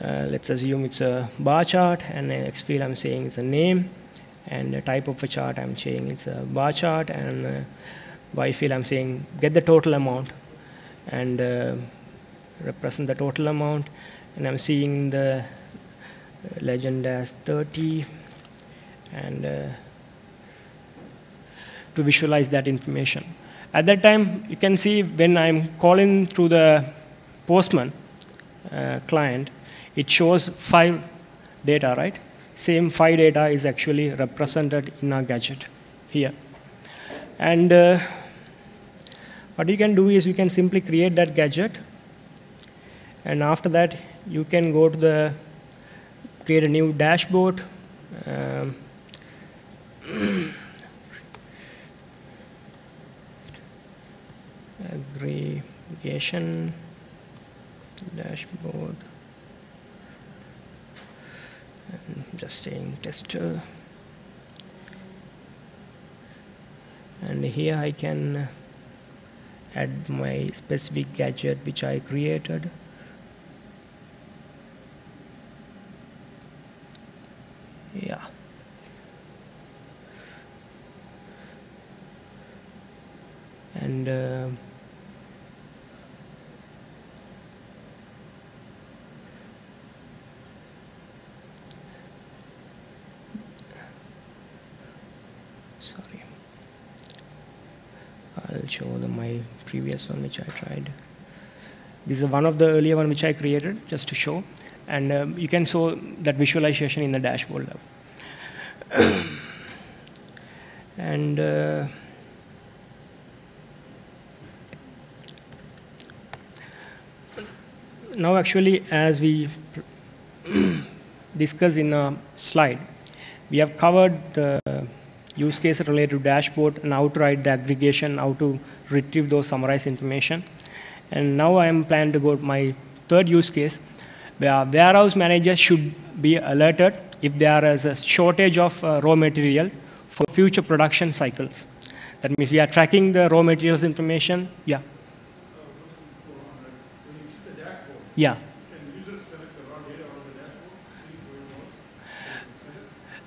Uh, let's assume it's a bar chart, and next field I'm saying is a name and the type of a chart I'm saying it's a bar chart and uh, by field I'm saying get the total amount and uh, represent the total amount and I'm seeing the legend as 30 and uh, to visualize that information. At that time, you can see when I'm calling through the Postman uh, client, it shows five data, right? same five data is actually represented in our gadget here. And uh, what you can do is you can simply create that gadget. And after that, you can go to the, create a new dashboard. Um, aggregation dashboard. And just saying tester. And here I can add my specific gadget which I created. Yeah. And uh, sorry. I'll show them my previous one which I tried. This is one of the earlier one which I created just to show. And um, you can show that visualization in the dashboard and uh, now actually as we discussed in a slide, we have covered the use case related to dashboard and how to write the aggregation, how to retrieve those summarized information. And now I am planning to go to my third use case, where warehouse manager should be alerted if there is a shortage of uh, raw material for future production cycles. That means we are tracking the raw materials information. Yeah. Yeah.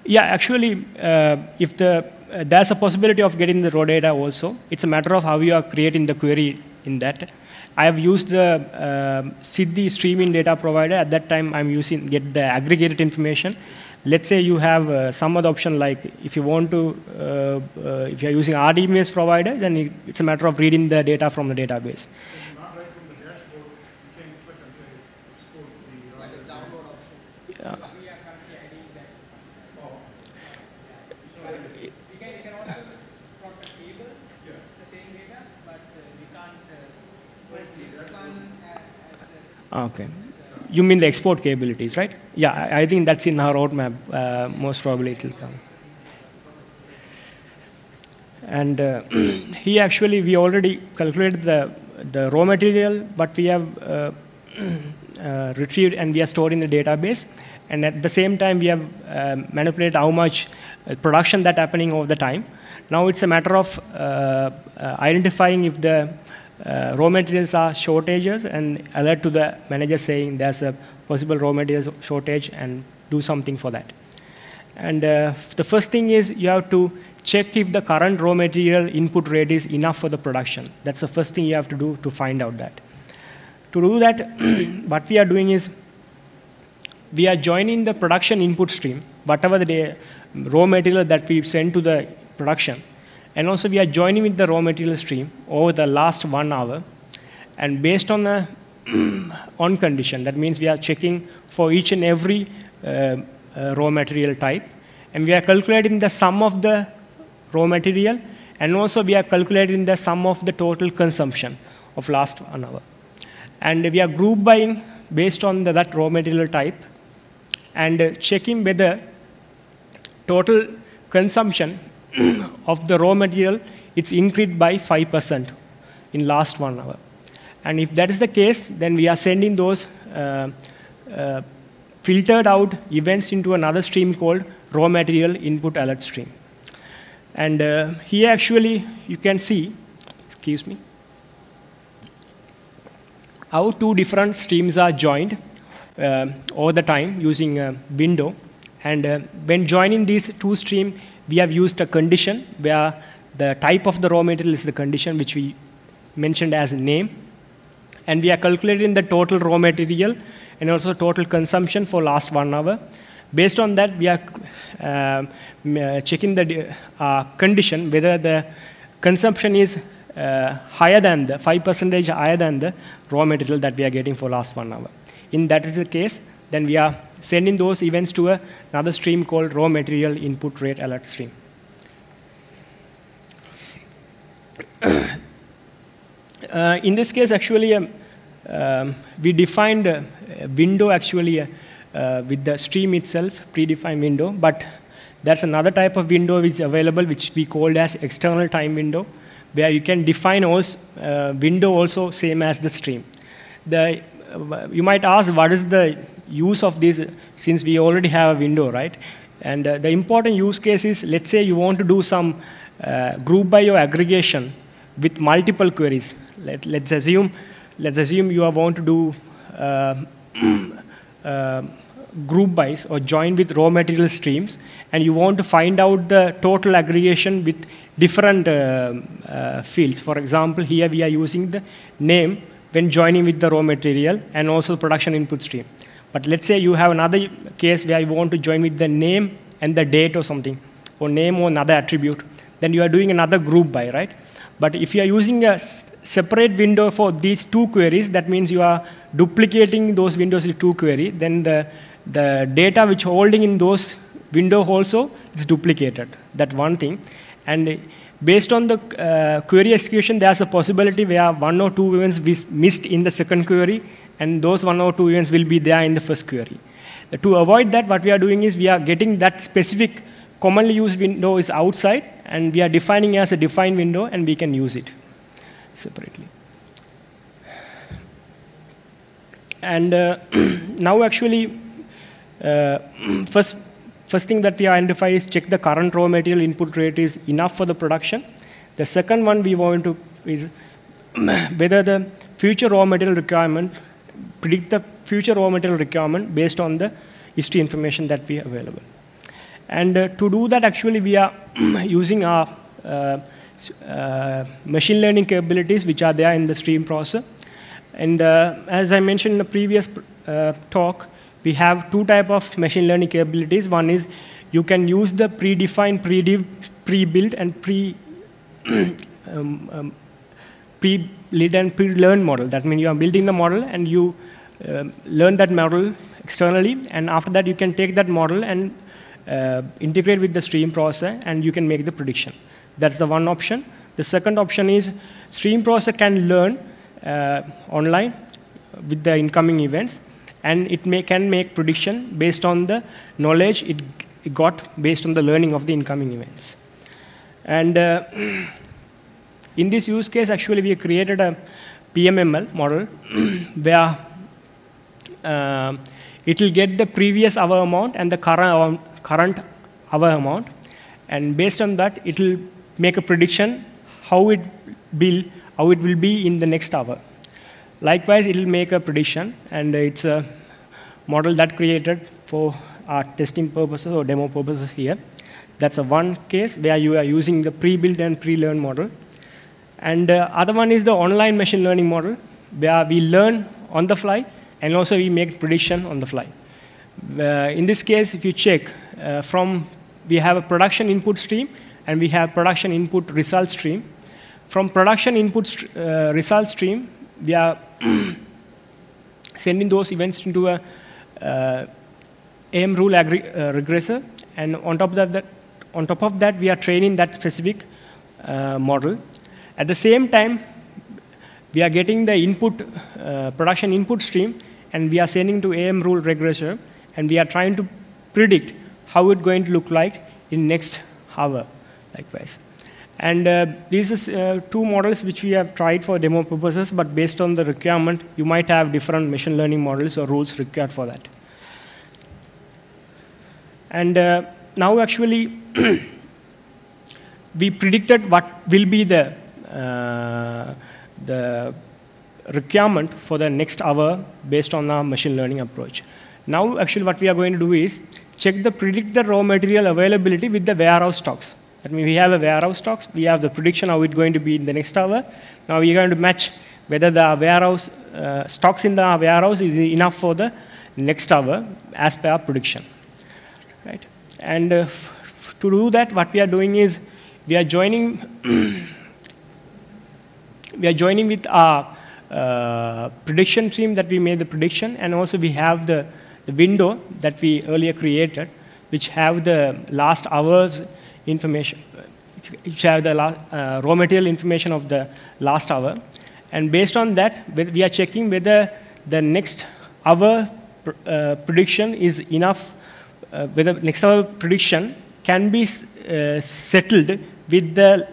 Yeah, actually, uh, if the uh, there's a possibility of getting the raw data also. It's a matter of how you are creating the query in that. I have used the uh, Siddhi streaming data provider. At that time, I'm using get the aggregated information. Let's say you have uh, some other option like if you want to, uh, uh if you're using RDBMS provider, then it's a matter of reading the data from the database. Okay. You mean the export capabilities, right? Yeah, I, think that's in our roadmap. Uh, most probably it will come. And uh, he actually, we already calculated the, the raw material, but we have uh, uh retrieved and we are stored in the database. And at the same time, we have uh, manipulated how much uh, production that happening over the time. Now it's a matter of identifying if the uh, raw materials are shortages and alert to the manager saying there's a possible raw materials shortage and do something for that. And uh, the first thing is you have to check if the current raw material input rate is enough for the production. That's the first thing you have to do to find out that. To do that, what we are doing is we are joining the production input stream, whatever the raw material that we send to the production, and also we are joining with the raw material stream over the last one hour. And based on the on condition, that means we are checking for each and every uh, uh, raw material type. And we are calculating the sum of the raw material. And also we are calculating the sum of the total consumption of last one hour. And we are group buying based on the, that raw material type and uh, checking whether total consumption of the raw material, it's increased by 5% in last one hour. And if that is the case, then we are sending those uh, uh, filtered out events into another stream called raw material input alert stream. And uh, here actually you can see, excuse me, how two different streams are joined uh, all the time using a window. And uh, when joining these two streams, we have used a condition where the type of the raw material is the condition which we mentioned as name. And we are calculating the total raw material and also total consumption for last one hour. Based on that, we are uh, uh checking the uh, condition whether the consumption is uh, higher than the 5% higher than the raw material that we are getting for last one hour. In that is the case, then we are sending those events to another stream called raw material input rate alert stream. uh, in this case, actually, um, um, we defined a, a window actually uh, uh, with the stream itself, predefined window, but that's another type of window which is available, which we called as external time window, where you can define also, uh, window also same as the stream. The, uh, you might ask, what is the use of this, since we already have a window, right? And uh, the important use case is, let's say you want to do some uh, group by your aggregation with multiple queries. Let, let's assume, let's assume you want to do uh, group buys or join with raw material streams, and you want to find out the total aggregation with different uh, uh, fields. For example, here we are using the name when joining with the raw material and also production input stream. But let's say you have another case where you want to join with the name and the date or something, or name or another attribute. then you are doing another group by, right? But if you are using a separate window for these two queries, that means you are duplicating those windows in two query, then the, the data which holding in those window also is duplicated, that one thing. And based on the uh, query execution, there's a possibility where one or two events missed in the second query, and those one or two events will be there in the first query. To avoid that, what we are doing is we are getting that specific commonly used window is outside, and we are defining as a defined window, and we can use it separately. And uh, now actually, uh, first, first thing that we identify is check the current raw material input rate is enough for the production. The second one we want to is whether the future raw material requirement, predict the future raw material requirement based on the history information that we available. And uh, to do that, actually, we are using our uh, uh, machine learning capabilities which are there in the stream processor. And uh, as I mentioned in the previous talk, we have two type of machine learning capabilities. One is you can use the predefined, pre-built, and pre um, um, pre-built and pre-learn model. That means you are building the model and you learn that model externally, and after that you can take that model and uh, integrate with the stream processor, and you can make the prediction. That's the one option. The second option is stream processor can learn uh, online with the incoming events, and it may, can make prediction based on the knowledge it, it got based on the learning of the incoming events. And uh, in this use case, actually, we created a PMML model where uh, it will get the previous hour amount and the current, current hour amount. And based on that, it will make a prediction how it will how it will be in the next hour. Likewise, it will make a prediction, and it's a model that created for our testing purposes or demo purposes here. That's a one case where you are using the pre-built and pre-learned model. And uh, other one is the online machine learning model, where we learn on the fly, and also we make prediction on the fly. Uh, in this case, if you check uh, from, we have a production input stream, and we have production input result stream. From production input st uh, result stream, we are sending those events into a uh, AM rule uh, regressor, and on top of that, on top of that, we are training that specific uh, model. At the same time, we are getting the input production input stream, and we are sending to AM rule regressor, and we are trying to predict how it's going to look like in next hour likewise. And uh, these are uh, two models which we have tried for demo purposes, but based on the requirement, you might have different machine learning models or rules required for that. And uh, now actually, we predicted what will be the, uh, the requirement for the next hour based on our machine learning approach. Now actually what we are going to do is check the predict the raw material availability with the warehouse stocks. That means we have a warehouse stocks, we have the prediction how it's going to be in the next hour. Now we're going to match whether the warehouse uh, stocks in the warehouse is enough for the next hour as per our prediction. Right? And uh, to do that, what we are doing is we are joining we are joining with our uh, prediction stream that we made the prediction, and also we have the, the window that we earlier created, which have the last hours information, which have the uh, raw material information of the last hour. And based on that, we are checking whether the next hour uh, prediction is enough, uh, whether next hour prediction can be uh, settled with the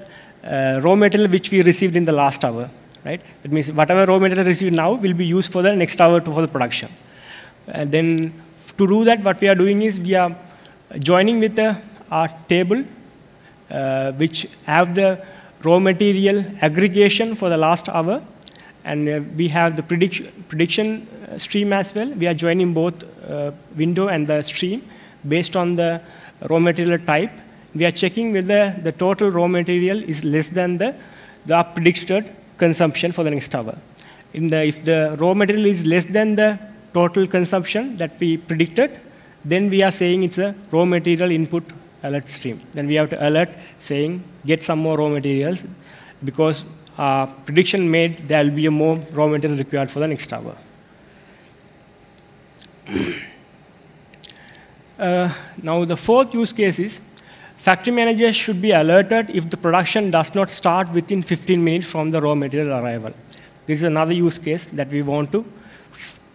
raw material which we received in the last hour. Right? That means whatever raw material received now will be used for the next hour for the production. And then to do that, what we are doing is we are joining with the, our table uh, which have the raw material aggregation for the last hour. And uh, we have the prediction, prediction uh, stream as well. We are joining both window and the stream based on the raw material type. We are checking whether the total raw material is less than the, the predicted consumption for the next hour. In the, if the raw material is less than the total consumption that we predicted, then we are saying it's a raw material input alert stream. Then we have to alert saying, get some more raw materials because uh, prediction made there will be a more raw material required for the next hour. uh, now the fourth use case is factory managers should be alerted if the production does not start within 15 minutes from the raw material arrival. This is another use case that we want to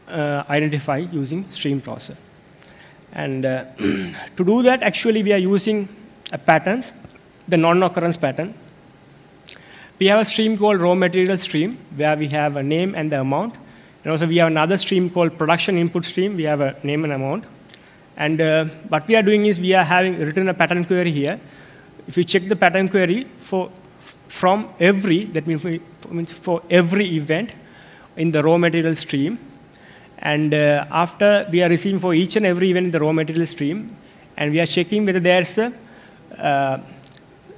uh, identify using stream process. And uh, to do that, actually, we are using a pattern, the non-occurrence pattern. We have a stream called raw material stream, where we have a name and the amount. And also, we have another stream called production input stream. We have a name and amount. And uh, what we are doing is we are having written a pattern query here. If you check the pattern query for from every, that means for every event in the raw material stream, and uh, after we are receiving for each and every event in the raw material stream, and we are checking whether there's a uh,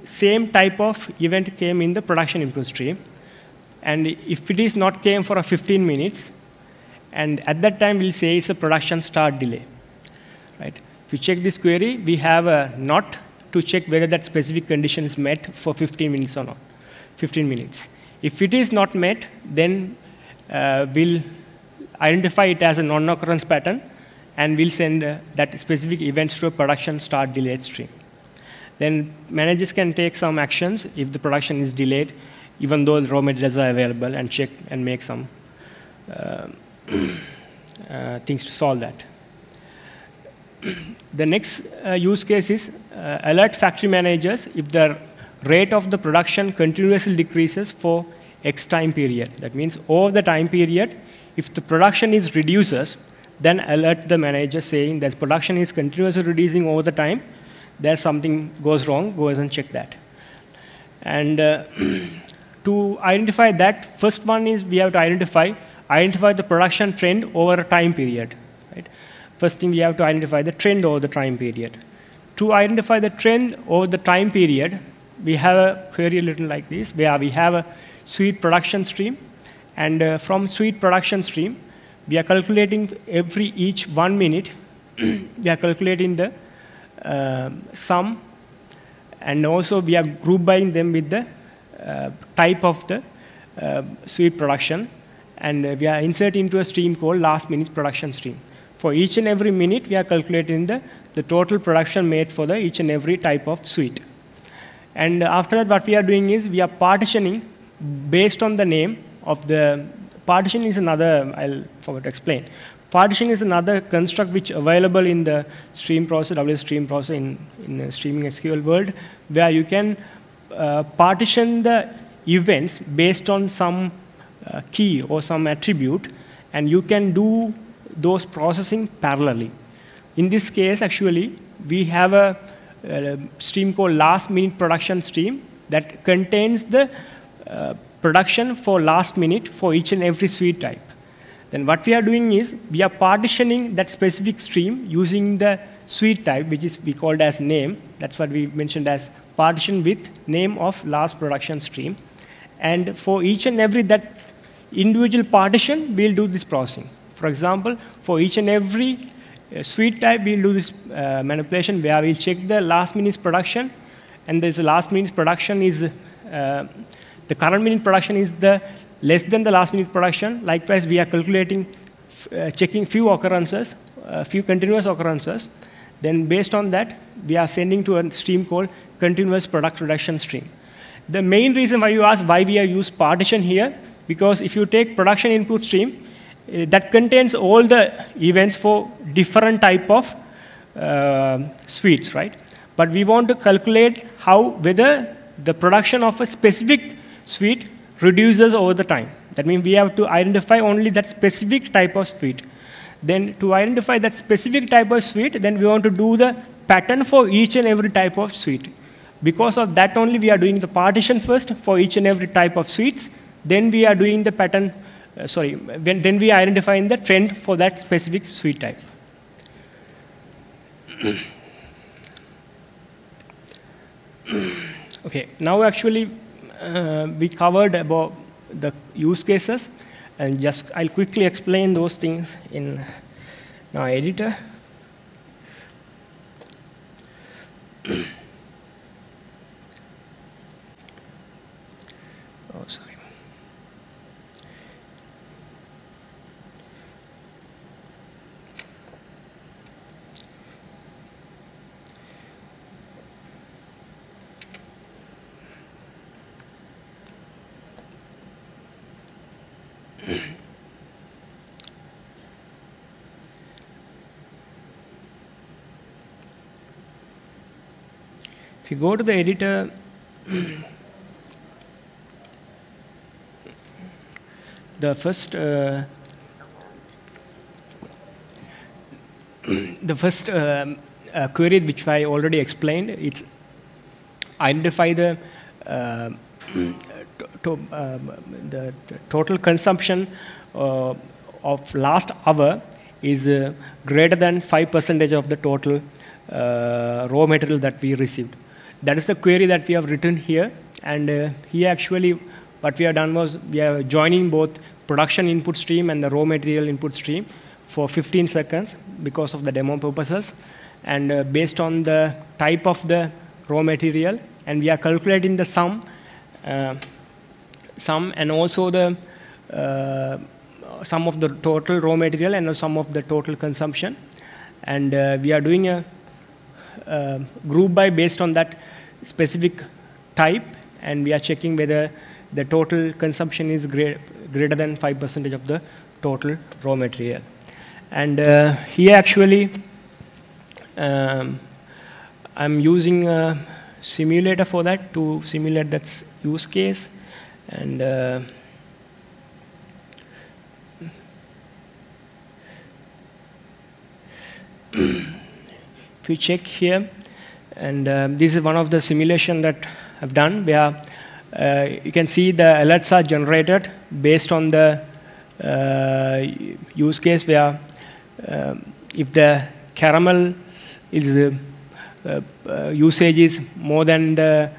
same type of event came in the production input stream. And if it is not came for a 15 minutes, and at that time we'll say it's a production start delay. Right? If you check this query, we have a not to check whether that specific condition is met for 15 minutes or not. 15 minutes. If it is not met, then uh, we'll identify it as a non-occurrence pattern, and we'll send uh, that specific event to a production start delayed stream. Then managers can take some actions if the production is delayed, even though the raw materials are available, and check and make some uh, uh, things to solve that. the next uh, use case is uh, alert factory managers if the rate of the production continuously decreases for X time period. That means over the time period, if the production is reduces, then alert the manager saying that production is continuously reducing over the time, there's something goes wrong, go and check that. And uh, to identify that, first one is we have to identify, identify the production trend over a time period. First thing we have to identify the trend over the time period. To identify the trend over the time period, we have a query little like this, where we have a sweet production stream, and uh, from sweet production stream, we are calculating every each one minute, we are calculating the uh, sum, and also we are grouping them with the uh, type of the uh, sweet production, and uh, we are inserting into a stream called last minute production stream. For each and every minute, we are calculating the, the total production made for the each and every type of sweet. And after that, what we are doing is we are partitioning based on the name of the partition is another, I'll forget to explain. Partition is another construct which available in the stream process, W stream process in, in the streaming SQL world, where you can uh, partition the events based on some uh, key or some attribute, and you can do those processing parallelly. In this case, actually, we have a, a stream called last minute production stream that contains the uh, production for last minute for each and every sweet type. Then what we are doing is we are partitioning that specific stream using the sweet type, which is we called as name. That's what we mentioned as partition with name of last production stream. And for each and every that individual partition, we'll do this processing. For example, for each and every uh, sweet type, we'll do this uh, manipulation where we'll check the last minute production, and this last minute production is uh, the current minute production is the less than the last minute production. Likewise, we are calculating, uh, checking few occurrences, uh, few continuous occurrences. Then based on that, we are sending to a stream called continuous product reduction stream. The main reason why you ask why we are use partition here, because if you take production input stream, that contains all the events for different type of uh, sweets, right? But we want to calculate how whether the production of a specific sweet reduces over the time. That means we have to identify only that specific type of sweet. Then to identify that specific type of sweet, then we want to do the pattern for each and every type of sweet. Because of that only, we are doing the partition first for each and every type of sweets. Then we are doing the pattern, uh, sorry, when, then we are identifying the trend for that specific sweet type. okay, now actually uh, we covered about the use cases, and just I'll quickly explain those things in our editor. if you go to the editor, the first uh, the first um, uh, query which I already explained, it's identify the, uh, to, um, the, the, total consumption uh, of last hour is uh, greater than 5% of the total uh, raw material that we received. That is the query that we have written here. And uh, here actually what we have done was we are joining both production input stream and the raw material input stream for 15 seconds because of the demo purposes. And uh, based on the type of the raw material, and we are calculating the sum, uh, sum and also the uh, sum of the total raw material and the sum of the total consumption. And uh, we are doing a uh, group by based on that specific type, and we are checking whether the total consumption is greater than 5% of the total raw material. And uh, here actually, um, I'm using a simulator for that to simulate that use case. And uh, you check here, and uh, this is one of the simulation that I've done where uh, you can see the alerts are generated based on the uh, use case where um, if the caramel is uh, uh, usage is more than the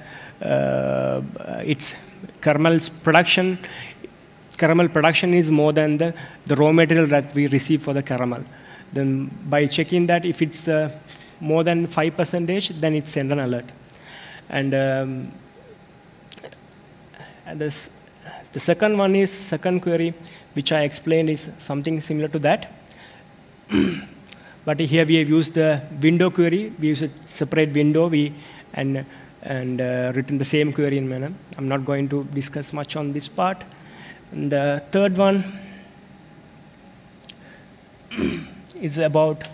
uh, its caramel's production caramel production is more than the, the raw material that we receive for the caramel. Then by checking that, if it's uh, more than 5 percentage, then it sends an alert. And, um, and this, the second one is second query, which I explained is something similar to that. but here we have used the window query. We use a separate window we, and, and uh, written the same query in manner. I'm not going to discuss much on this part. And the third one is about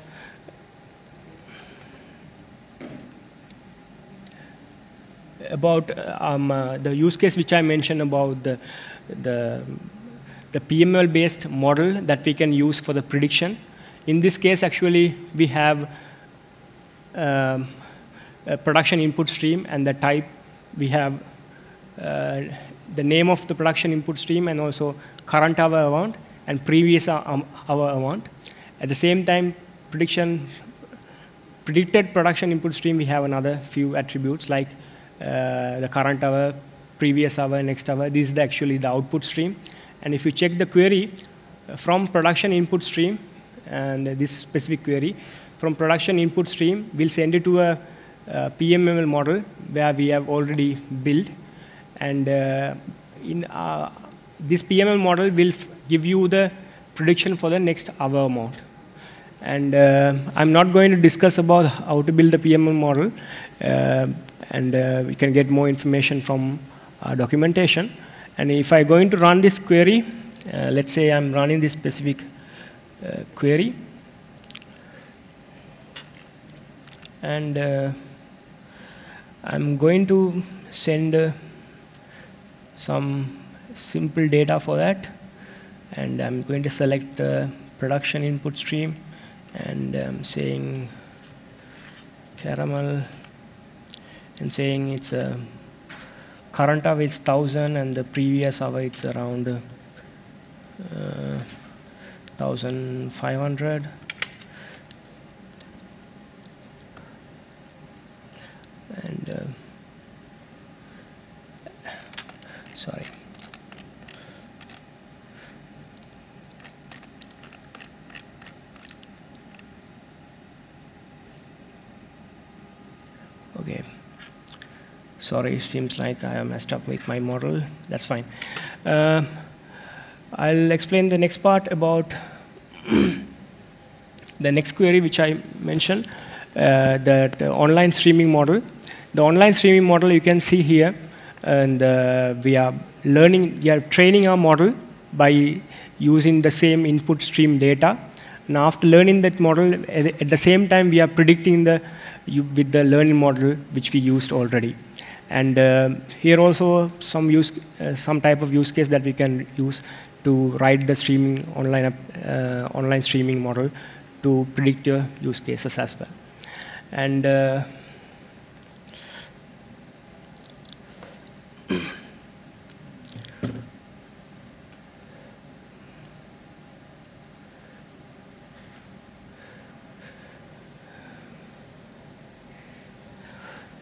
about um, uh, the use case which I mentioned about the, the, the PMML-based model that we can use for the prediction. In this case, actually, we have um, a production input stream and the type we have uh, the name of the production input stream and also current hour amount and previous um, hour amount. At the same time, prediction predicted production input stream, we have another few attributes like uh, the current hour, previous hour, next hour. This is the, actually the output stream. And if you check the query uh, from production input stream, and this specific query, from production input stream, we'll send it to a, a PMML model where we have already built. And uh, in uh, this PMML model will give you the prediction for the next hour amount. And uh, I'm not going to discuss about how to build the PMML model, uh, and uh, we can get more information from documentation. And if I'm going to run this query, uh, let's say I'm running this specific uh, query, and uh, I'm going to send some simple data for that. And I'm going to select the production input stream and I'm saying caramel and saying it's a current of is 1000 and the previous hour it's around uh, 1500 and uh, sorry Okay. Sorry, it seems like I messed up with my model. That's fine. Uh, I'll explain the next part about the next query which I mentioned, uh, that uh, online streaming model. The online streaming model you can see here, and uh, we are learning, we are training our model by using the same input stream data. And after learning that model, at the same time, we are predicting the you, with the learning model which we used already. And uh, here also some use, uh, some type of use case that we can use to write the streaming online, uh, online streaming model to predict your use cases as well. And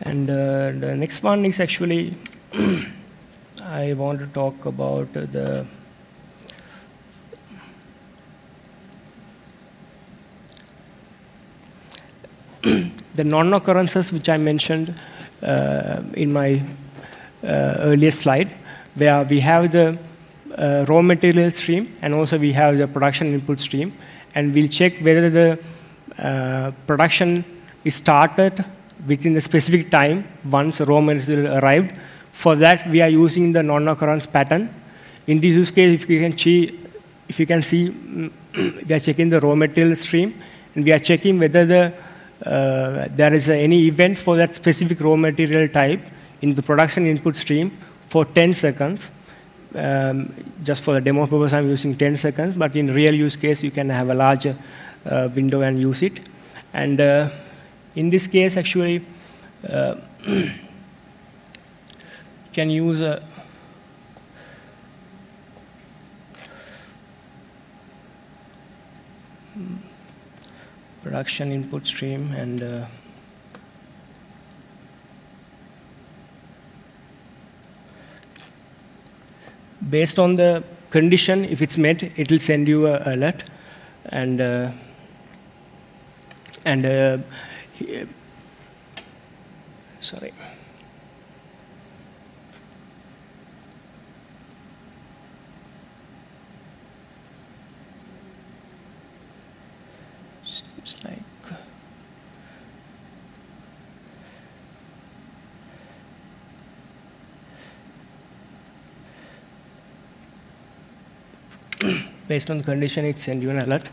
And uh, the next one is actually, I want to talk about the the non-occurrences which I mentioned uh, in my uh, earlier slide, where we have the uh, raw material stream and also we have the production input stream, and we'll check whether the uh, production is started within a specific time once raw material arrived. For that, we are using the non-occurrence pattern. In this use case, if you can see, if you can see, we are checking the raw material stream, and we are checking whether the, uh, there is any event for that specific raw material type in the production input stream for 10 seconds. Um, just for the demo purpose, I'm using 10 seconds, but in real use case, you can have a larger uh, window and use it. And uh, in this case, actually, uh, can use a production input stream and uh, based on the condition, if it's met, it will send you a alert and uh, and uh, sorry. Seems like uh, based on the condition, it sends you an alert.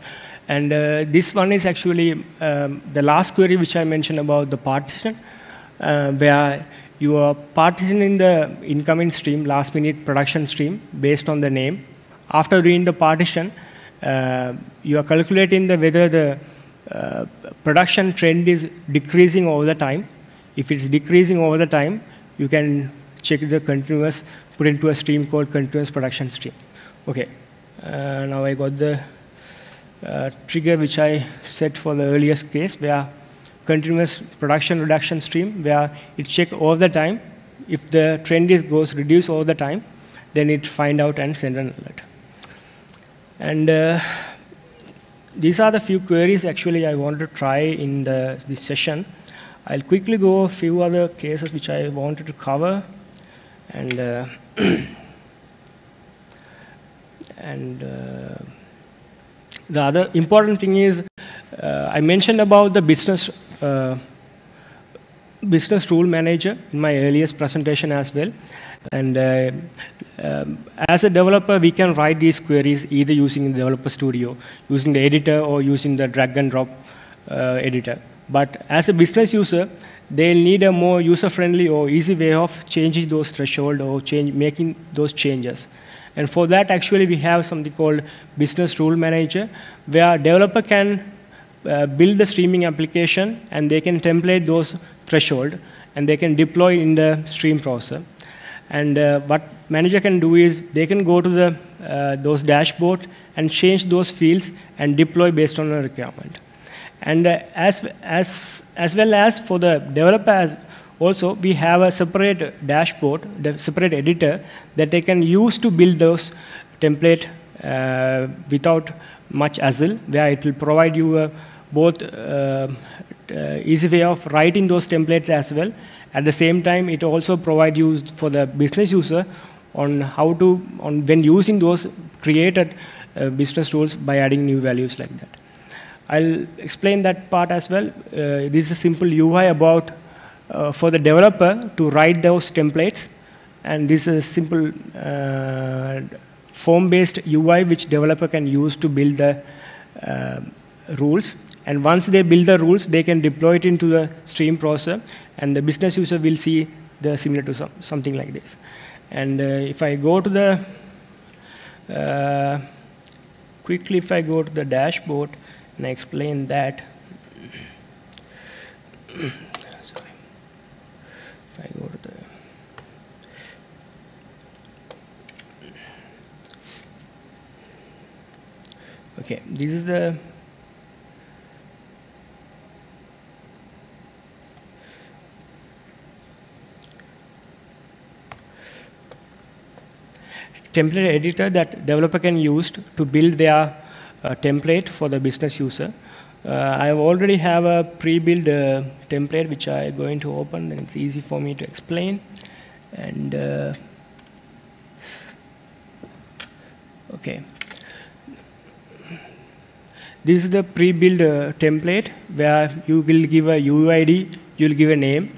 And uh, this one is actually um, the last query which I mentioned about the partition, uh, where you are partitioning the incoming stream, last minute production stream, based on the name. After doing the partition, uh, you are calculating the whether the uh, production trend is decreasing over the time. If it's decreasing over the time, you can check the continuous, put into a stream called continuous production stream. Okay, uh, now I got the uh, trigger which I set for the earliest case where continuous production reduction stream where it check all the time. If the trend is goes reduce all the time, then it find out and send an alert. And uh, these are the few queries actually I want to try in the, this session. I'll quickly go a few other cases which I wanted to cover. And uh, and uh, the other important thing is, uh, I mentioned about the business uh, business rule manager in my earliest presentation as well. And uh, um, as a developer, we can write these queries either using the Developer Studio, using the editor, or using the drag and drop uh, editor. But as a business user, they'll need a more user-friendly or easy way of changing those threshold or change, making those changes. And for that, actually, we have something called Business Rule Manager, where developer can uh, build the streaming application, and they can template those threshold, and they can deploy in the stream processor. And uh, what manager can do is they can go to the, uh, those dashboard and change those fields and deploy based on a requirement. And uh, as, as, as well as for the developer also, we have a separate dashboard, the separate editor that they can use to build those template uh, without much hassle, where it will provide you uh, both uh, easy way of writing those templates as well. At the same time, it also provides you for the business user on how to, on when using those created uh, business rules by adding new values like that. I'll explain that part as well. Uh, this is a simple UI about uh, for the developer to write those templates. And this is a simple uh, form-based UI which developer can use to build the uh, rules. And once they build the rules, they can deploy it into the stream processor, and the business user will see the similar to some, something like this. And uh, if I go to the uh, quickly, if I go to the dashboard and I explain that. I go to the Okay, this is the template editor that developer can use to build their uh, template for the business user. Uh, I already have a pre-built uh, template which I'm going to open and it's easy for me to explain. And uh, okay. This is the pre-built uh, template where you will give a UID, you will give a name,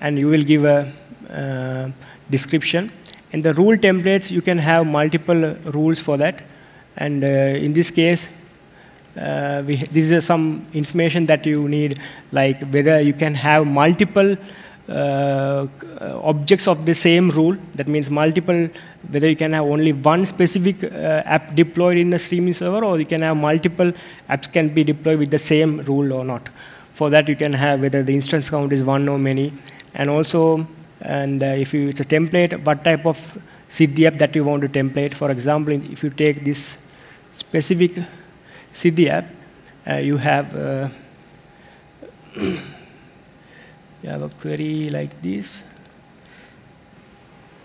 and you will give a uh, description in the rule templates, you can have multiple rules for that. And uh, in this case, uh, we, this is some information that you need, like whether you can have multiple uh, objects of the same rule. That means multiple, whether you can have only one specific uh, app deployed in the streaming server, or you can have multiple apps can be deployed with the same rule or not. For that, you can have whether the instance count is one or many, and also and uh, if you, it's a template, what type of Siddhi app that you want to template. For example, if you take this specific Siddhi app, uh, you have uh, you have a query like this,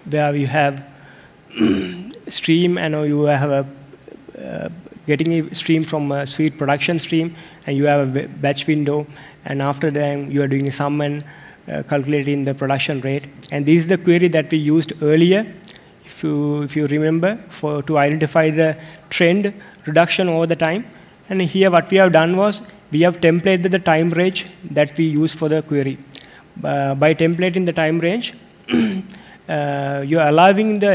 where you have stream and you have a uh, getting a stream from a sweet production stream, and you have a batch window, and after that you are doing a summon uh, calculating the production rate. And this is the query that we used earlier, if you, if you remember, for, to identify the trend reduction over the time. And here what we have done was, we have templated the time range that we use for the query. Uh, by templating the time range, uh, you are allowing the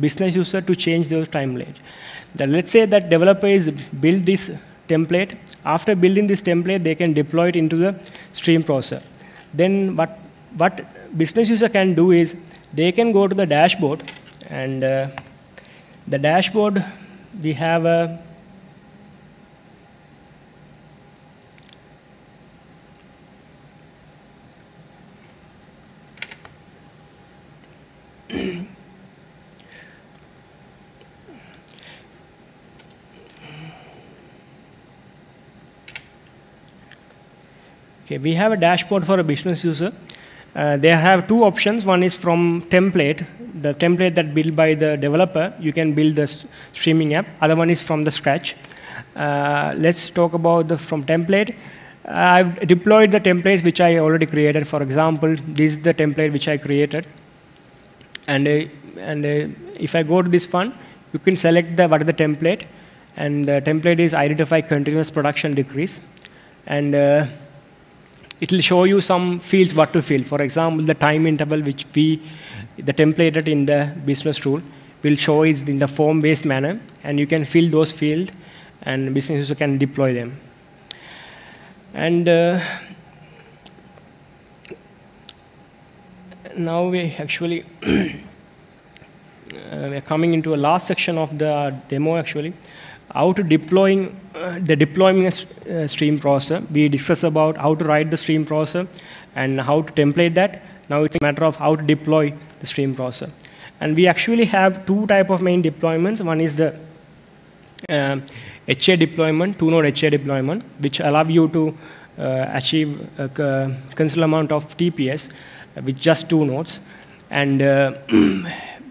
business user to change those time range. Then let's say that developer is build this template. After building this template, they can deploy it into the stream processor then what, what business user can do is they can go to the dashboard and uh, the dashboard we have a Okay, we have a dashboard for a business user. Uh, they have two options. One is from template, the template that built by the developer. You can build the streaming app. Other one is from the scratch. Uh, let's talk about the from template. I've deployed the templates which I already created. For example, this is the template which I created. And, uh, and uh, if I go to this one, you can select the, what is the template. And the template is identify continuous production decrease. And uh, it will show you some fields what to fill. For example, the time interval which we, the templated in the business rule, will show is in the form-based manner, and you can fill those fields, and business user can deploy them. And uh, now we actually uh, we're coming into a last section of the demo actually how to deploying uh, the deploying a uh, stream processor. We discussed about how to write the stream processor and how to template that. Now it's a matter of how to deploy the stream processor. And we actually have two type of main deployments. One is the uh, HA deployment, two-node HA deployment, which allow you to uh, achieve a considerable amount of TPS with just two nodes. And uh,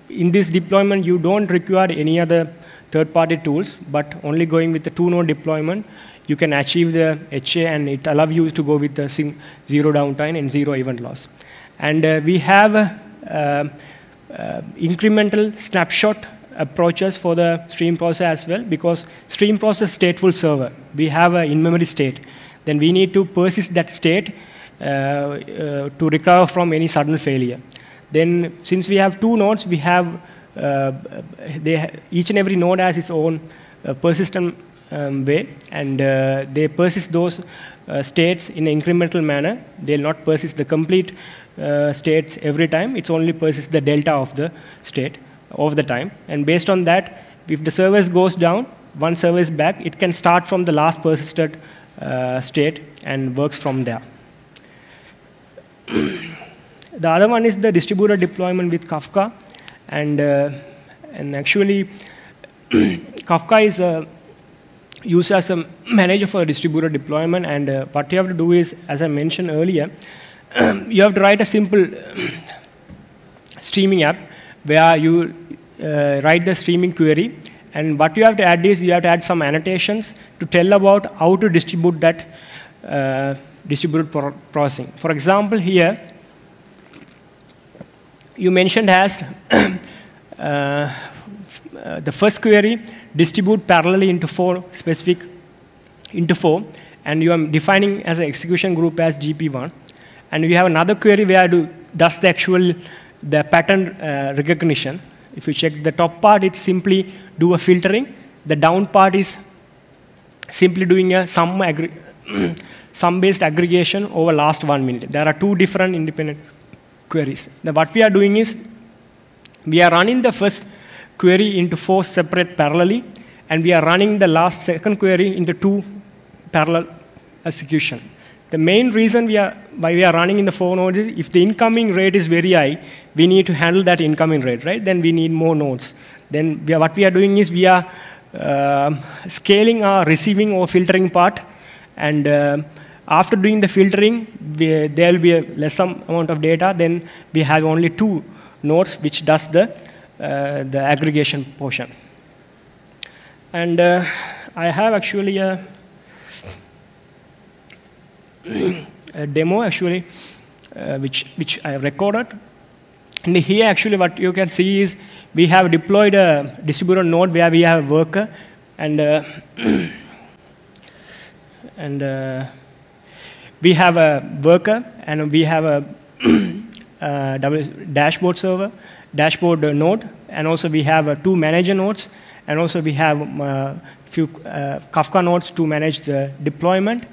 in this deployment, you don't require any other third-party tools, but only going with the two-node deployment, you can achieve the HA and it allows you to go with the zero downtime and zero event loss. And uh, we have uh, uh, incremental snapshot approaches for the stream process as well because stream process stateful server. We have an in-memory state. Then we need to persist that state uh, uh, to recover from any sudden failure. Then since we have two nodes, we have they each and every node has its own uh, persistent um, way, and uh, they persist those uh, states in an incremental manner. They'll not persist the complete uh, states every time. It's only persist the delta of the state over the time. And based on that, if the service goes down, one service back, it can start from the last persisted uh, state and works from there. the other one is the distributed deployment with Kafka. And, uh, and actually, Kafka is used as a manager for distributed deployment. And uh, what you have to do is, as I mentioned earlier, you have to write a simple streaming app where you uh, write the streaming query. And what you have to add is you have to add some annotations to tell about how to distribute that uh, distributed pro processing. For example, here, you mentioned as uh, the first query distribute parallelly into four specific into four, and you are defining as an execution group as GP1. And we have another query where do, does the actual the pattern uh, recognition. If you check the top part, it's simply do a filtering. The down part is simply doing a sum, sum based aggregation over last one minute. There are two different independent queries. Now, what we are doing is we are running the first query into four separate parallelly, and we are running the last second query into two parallel execution. The main reason we are, why we are running in the four nodes is if the incoming rate is very high, we need to handle that incoming rate, right? Then we need more nodes. Then we are, what we are doing is we are uh, scaling our receiving or filtering part, and uh, after doing the filtering, we, there will be a less amount of data. Then we have only two nodes which does the uh, the aggregation portion. And uh, I have actually a a demo actually, uh, which, which I recorded. And here actually what you can see is we have deployed a distributed node where we have a worker and uh, and uh, we have a worker and we have a uh, dashboard server, dashboard node, and also we have uh, two manager nodes, and also we have a uh, few Kafka nodes to manage the deployment.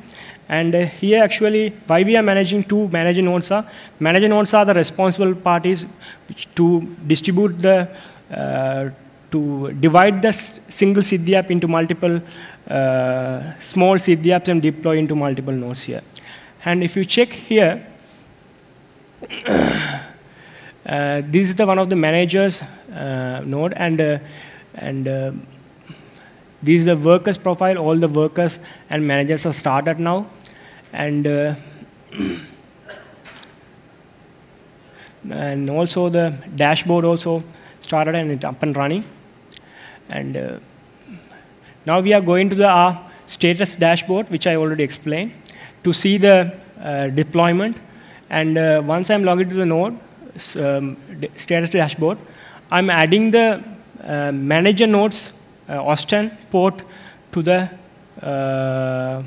And uh, here actually, why we are managing two manager nodes are, manager nodes are the responsible parties to distribute the, uh, to divide the single Siddhi app into multiple uh, small Siddhi apps and deploy into multiple nodes here. And if you check here, uh, this is the one of the managers uh, node and, uh, and this is the workers profile. All the workers and managers are started now. And, uh, and also the dashboard also started and it's up and running. And uh, now we are going to the uh, status dashboard, which I already explained, to see the uh, deployment. And uh, once I'm logged into the node, um, status dashboard, I'm adding the uh, manager nodes uh, Austin port to the uh,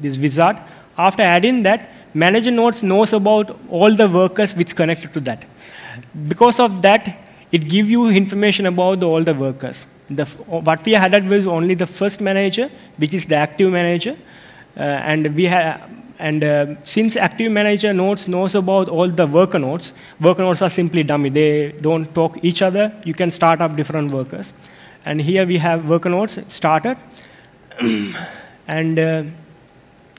this wizard. After adding that, manager nodes knows about all the workers which connected to that. Because of that, it gives you information about the, all the workers. The, what we had was only the first manager, which is the active manager, and we have. And uh, since active manager nodes knows about all the worker nodes, worker nodes are simply dummy. They don't talk each other. You can start up different workers. And here we have worker nodes started. and uh,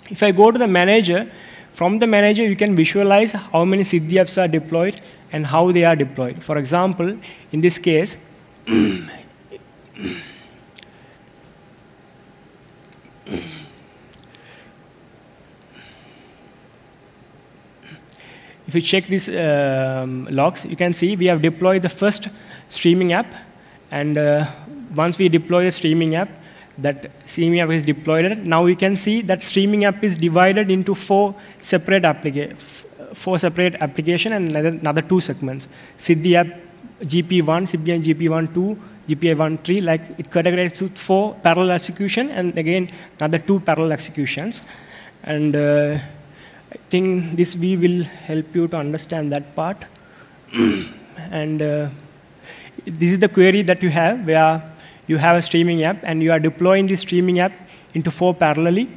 if I go to the manager, from the manager you can visualize how many Siddhi apps are deployed and how they are deployed. For example, in this case, if you check these um, logs, you can see we have deployed the first streaming app, and uh, once we deploy the streaming app, that streaming app is deployed. Now you can see that streaming app is divided into four separate four separate application and another, another two segments. Siddhi app GP1, Siddhi GP1 2, GPI1 3, like it categorized to four parallel execution and again another two parallel executions. And uh, I think this we will help you to understand that part. and uh, this is the query that you have where you have a streaming app, and you are deploying this streaming app into four parallelly,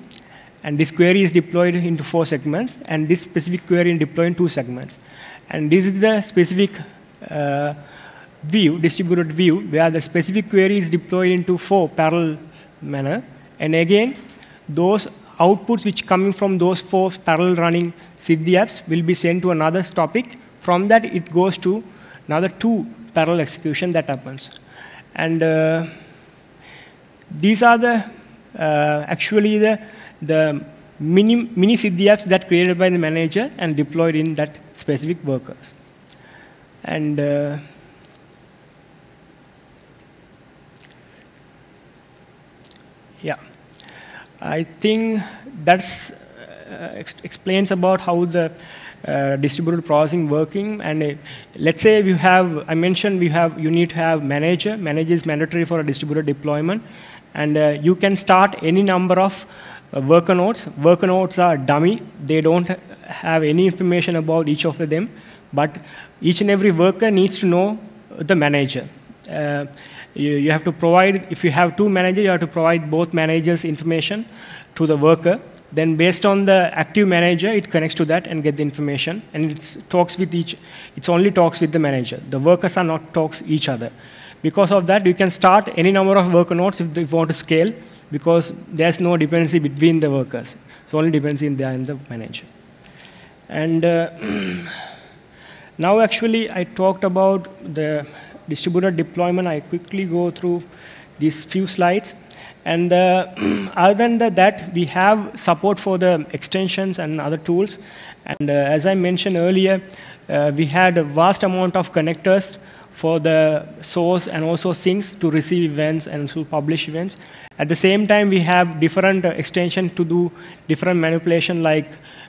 and this query is deployed into four segments, and this specific query is deployed in two segments. And this is the specific uh, view, distributed view, where the specific query is deployed into four parallel manner. And again, those outputs which coming from those four parallel running Siddhi apps will be sent to another topic. From that, it goes to another two parallel execution that happens. And uh, these are the uh, actually the, the mini, mini Siddhi apps that created by the manager and deployed in that specific workers. And uh, yeah, I think that's uh, ex explains about how the uh, distributed processing working. And uh, let's say you have, I mentioned we have, you need to have manager. Manager is mandatory for a distributed deployment. And uh, you can start any number of uh, worker nodes. Worker nodes are dummy. They don't have any information about each of them. But each and every worker needs to know the manager. You, you have to provide, if you have two managers, you have to provide both managers information to the worker. Then based on the active manager, it connects to that and get the information. And it talks with each, it only talks with the manager. The workers are not talks each other. Because of that, you can start any number of worker nodes if you want to scale, because there's no dependency between the workers. It's only dependency in the, in the manager. And uh, now actually I talked about the distributed deployment. I quickly go through these few slides. And uh, other than that, we have support for the extensions and other tools. And uh, as I mentioned earlier, uh, we had a vast amount of connectors for the source and also sinks to receive events and to publish events. At the same time, we have different uh, extension to do different manipulation like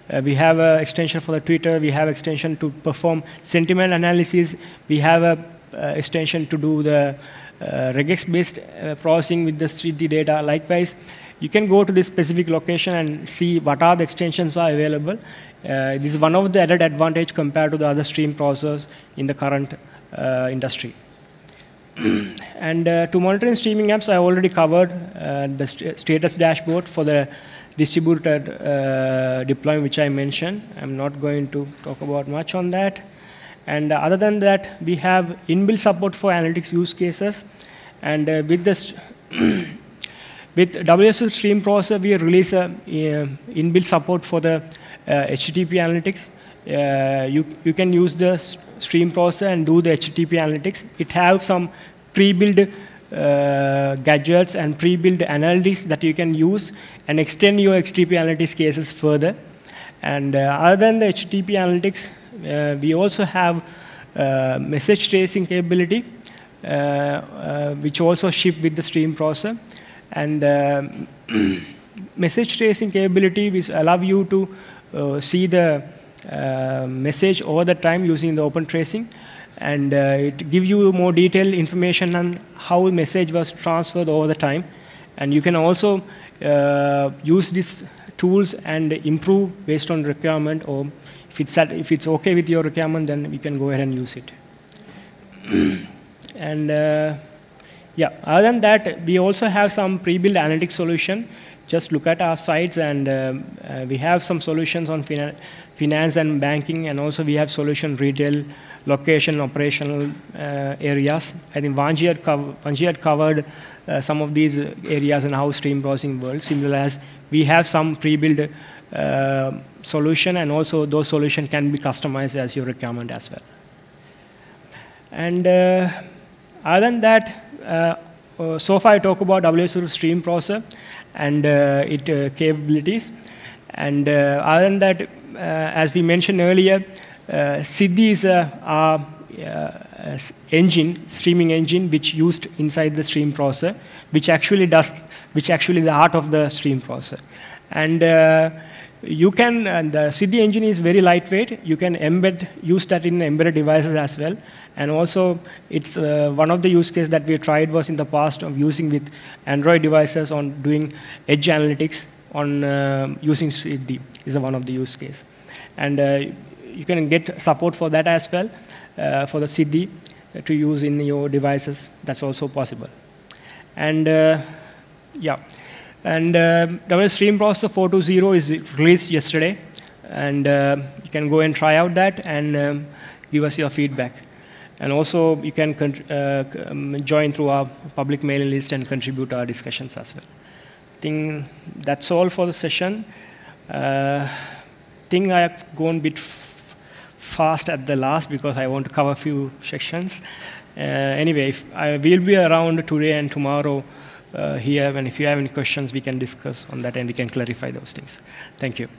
uh, we have an extension for the Twitter, we have extension to perform sentiment analysis, we have a extension to do the uh, regex-based uh, processing with the 3D data. Likewise, you can go to this specific location and see what are the extensions are available. Uh, this is one of the added advantage compared to the other stream processors in the current uh, industry. and uh, to monitoring streaming apps, I already covered the st status dashboard for the distributed deployment, which I mentioned. I'm not going to talk about much on that. And uh, other than that, we have inbuilt support for analytics use cases. And uh, with this, with WSO Stream Processor, we release a, uh, inbuilt support for the HTTP analytics. you, you can use the stream processor and do the HTTP analytics. It has some pre-built uh, gadgets and pre-built analytics that you can use and extend your HTTP analytics cases further. And uh, other than the HTTP analytics, uh, we also have uh, message tracing capability, uh, which also ship with the stream processor. And message tracing capability which allow you to see the message over the time using the open tracing and uh, it gives you more detailed information on how message was transferred over the time. And you can also uh, use these tools and improve based on requirement or if it's, if it's okay with your requirement, then we can go ahead and use it. and uh, yeah, other than that, we also have some pre-built analytics solution. Just look at our sites, and uh, uh, we have some solutions on finan finance and banking, and also we have solution retail, location, operational uh, areas. I think Vanji had, Vanji had covered uh, some of these areas in how stream browsing works, similar as we have some pre-built solution, and also those solutions can be customized as your requirement as well. And uh, other than that, uh, uh so far I talk about WSO stream processor and uh, its uh, capabilities. And other than that, as we mentioned earlier, Siddhi is our engine, streaming engine, which used inside the stream processor, which actually does, which actually the heart of the stream processor. And you can, uh, the Siddhi engine is very lightweight. You can embed, use that in embedded devices as well. And also, it's uh, one of the use cases that we tried was in the past of using with Android devices on doing edge analytics on uh, using Siddhi is one of the use case. And uh, you can get support for that as well, uh, for the Siddhi to use in your devices. That's also possible. And uh, yeah, and uh, WSO2 Stream Processor 420 is released yesterday, and uh, you can go and try out that and um, give us your feedback. And also, you can uh, um, join through our public mailing list and contribute our discussions as well. I think that's all for the session. Uh, I think I have gone a bit fast at the last because I want to cover a few sections. Uh, anyway, I will be around today and tomorrow uh, Uh, here, and if you have any questions, we can discuss on that and we can clarify those things. Thank you.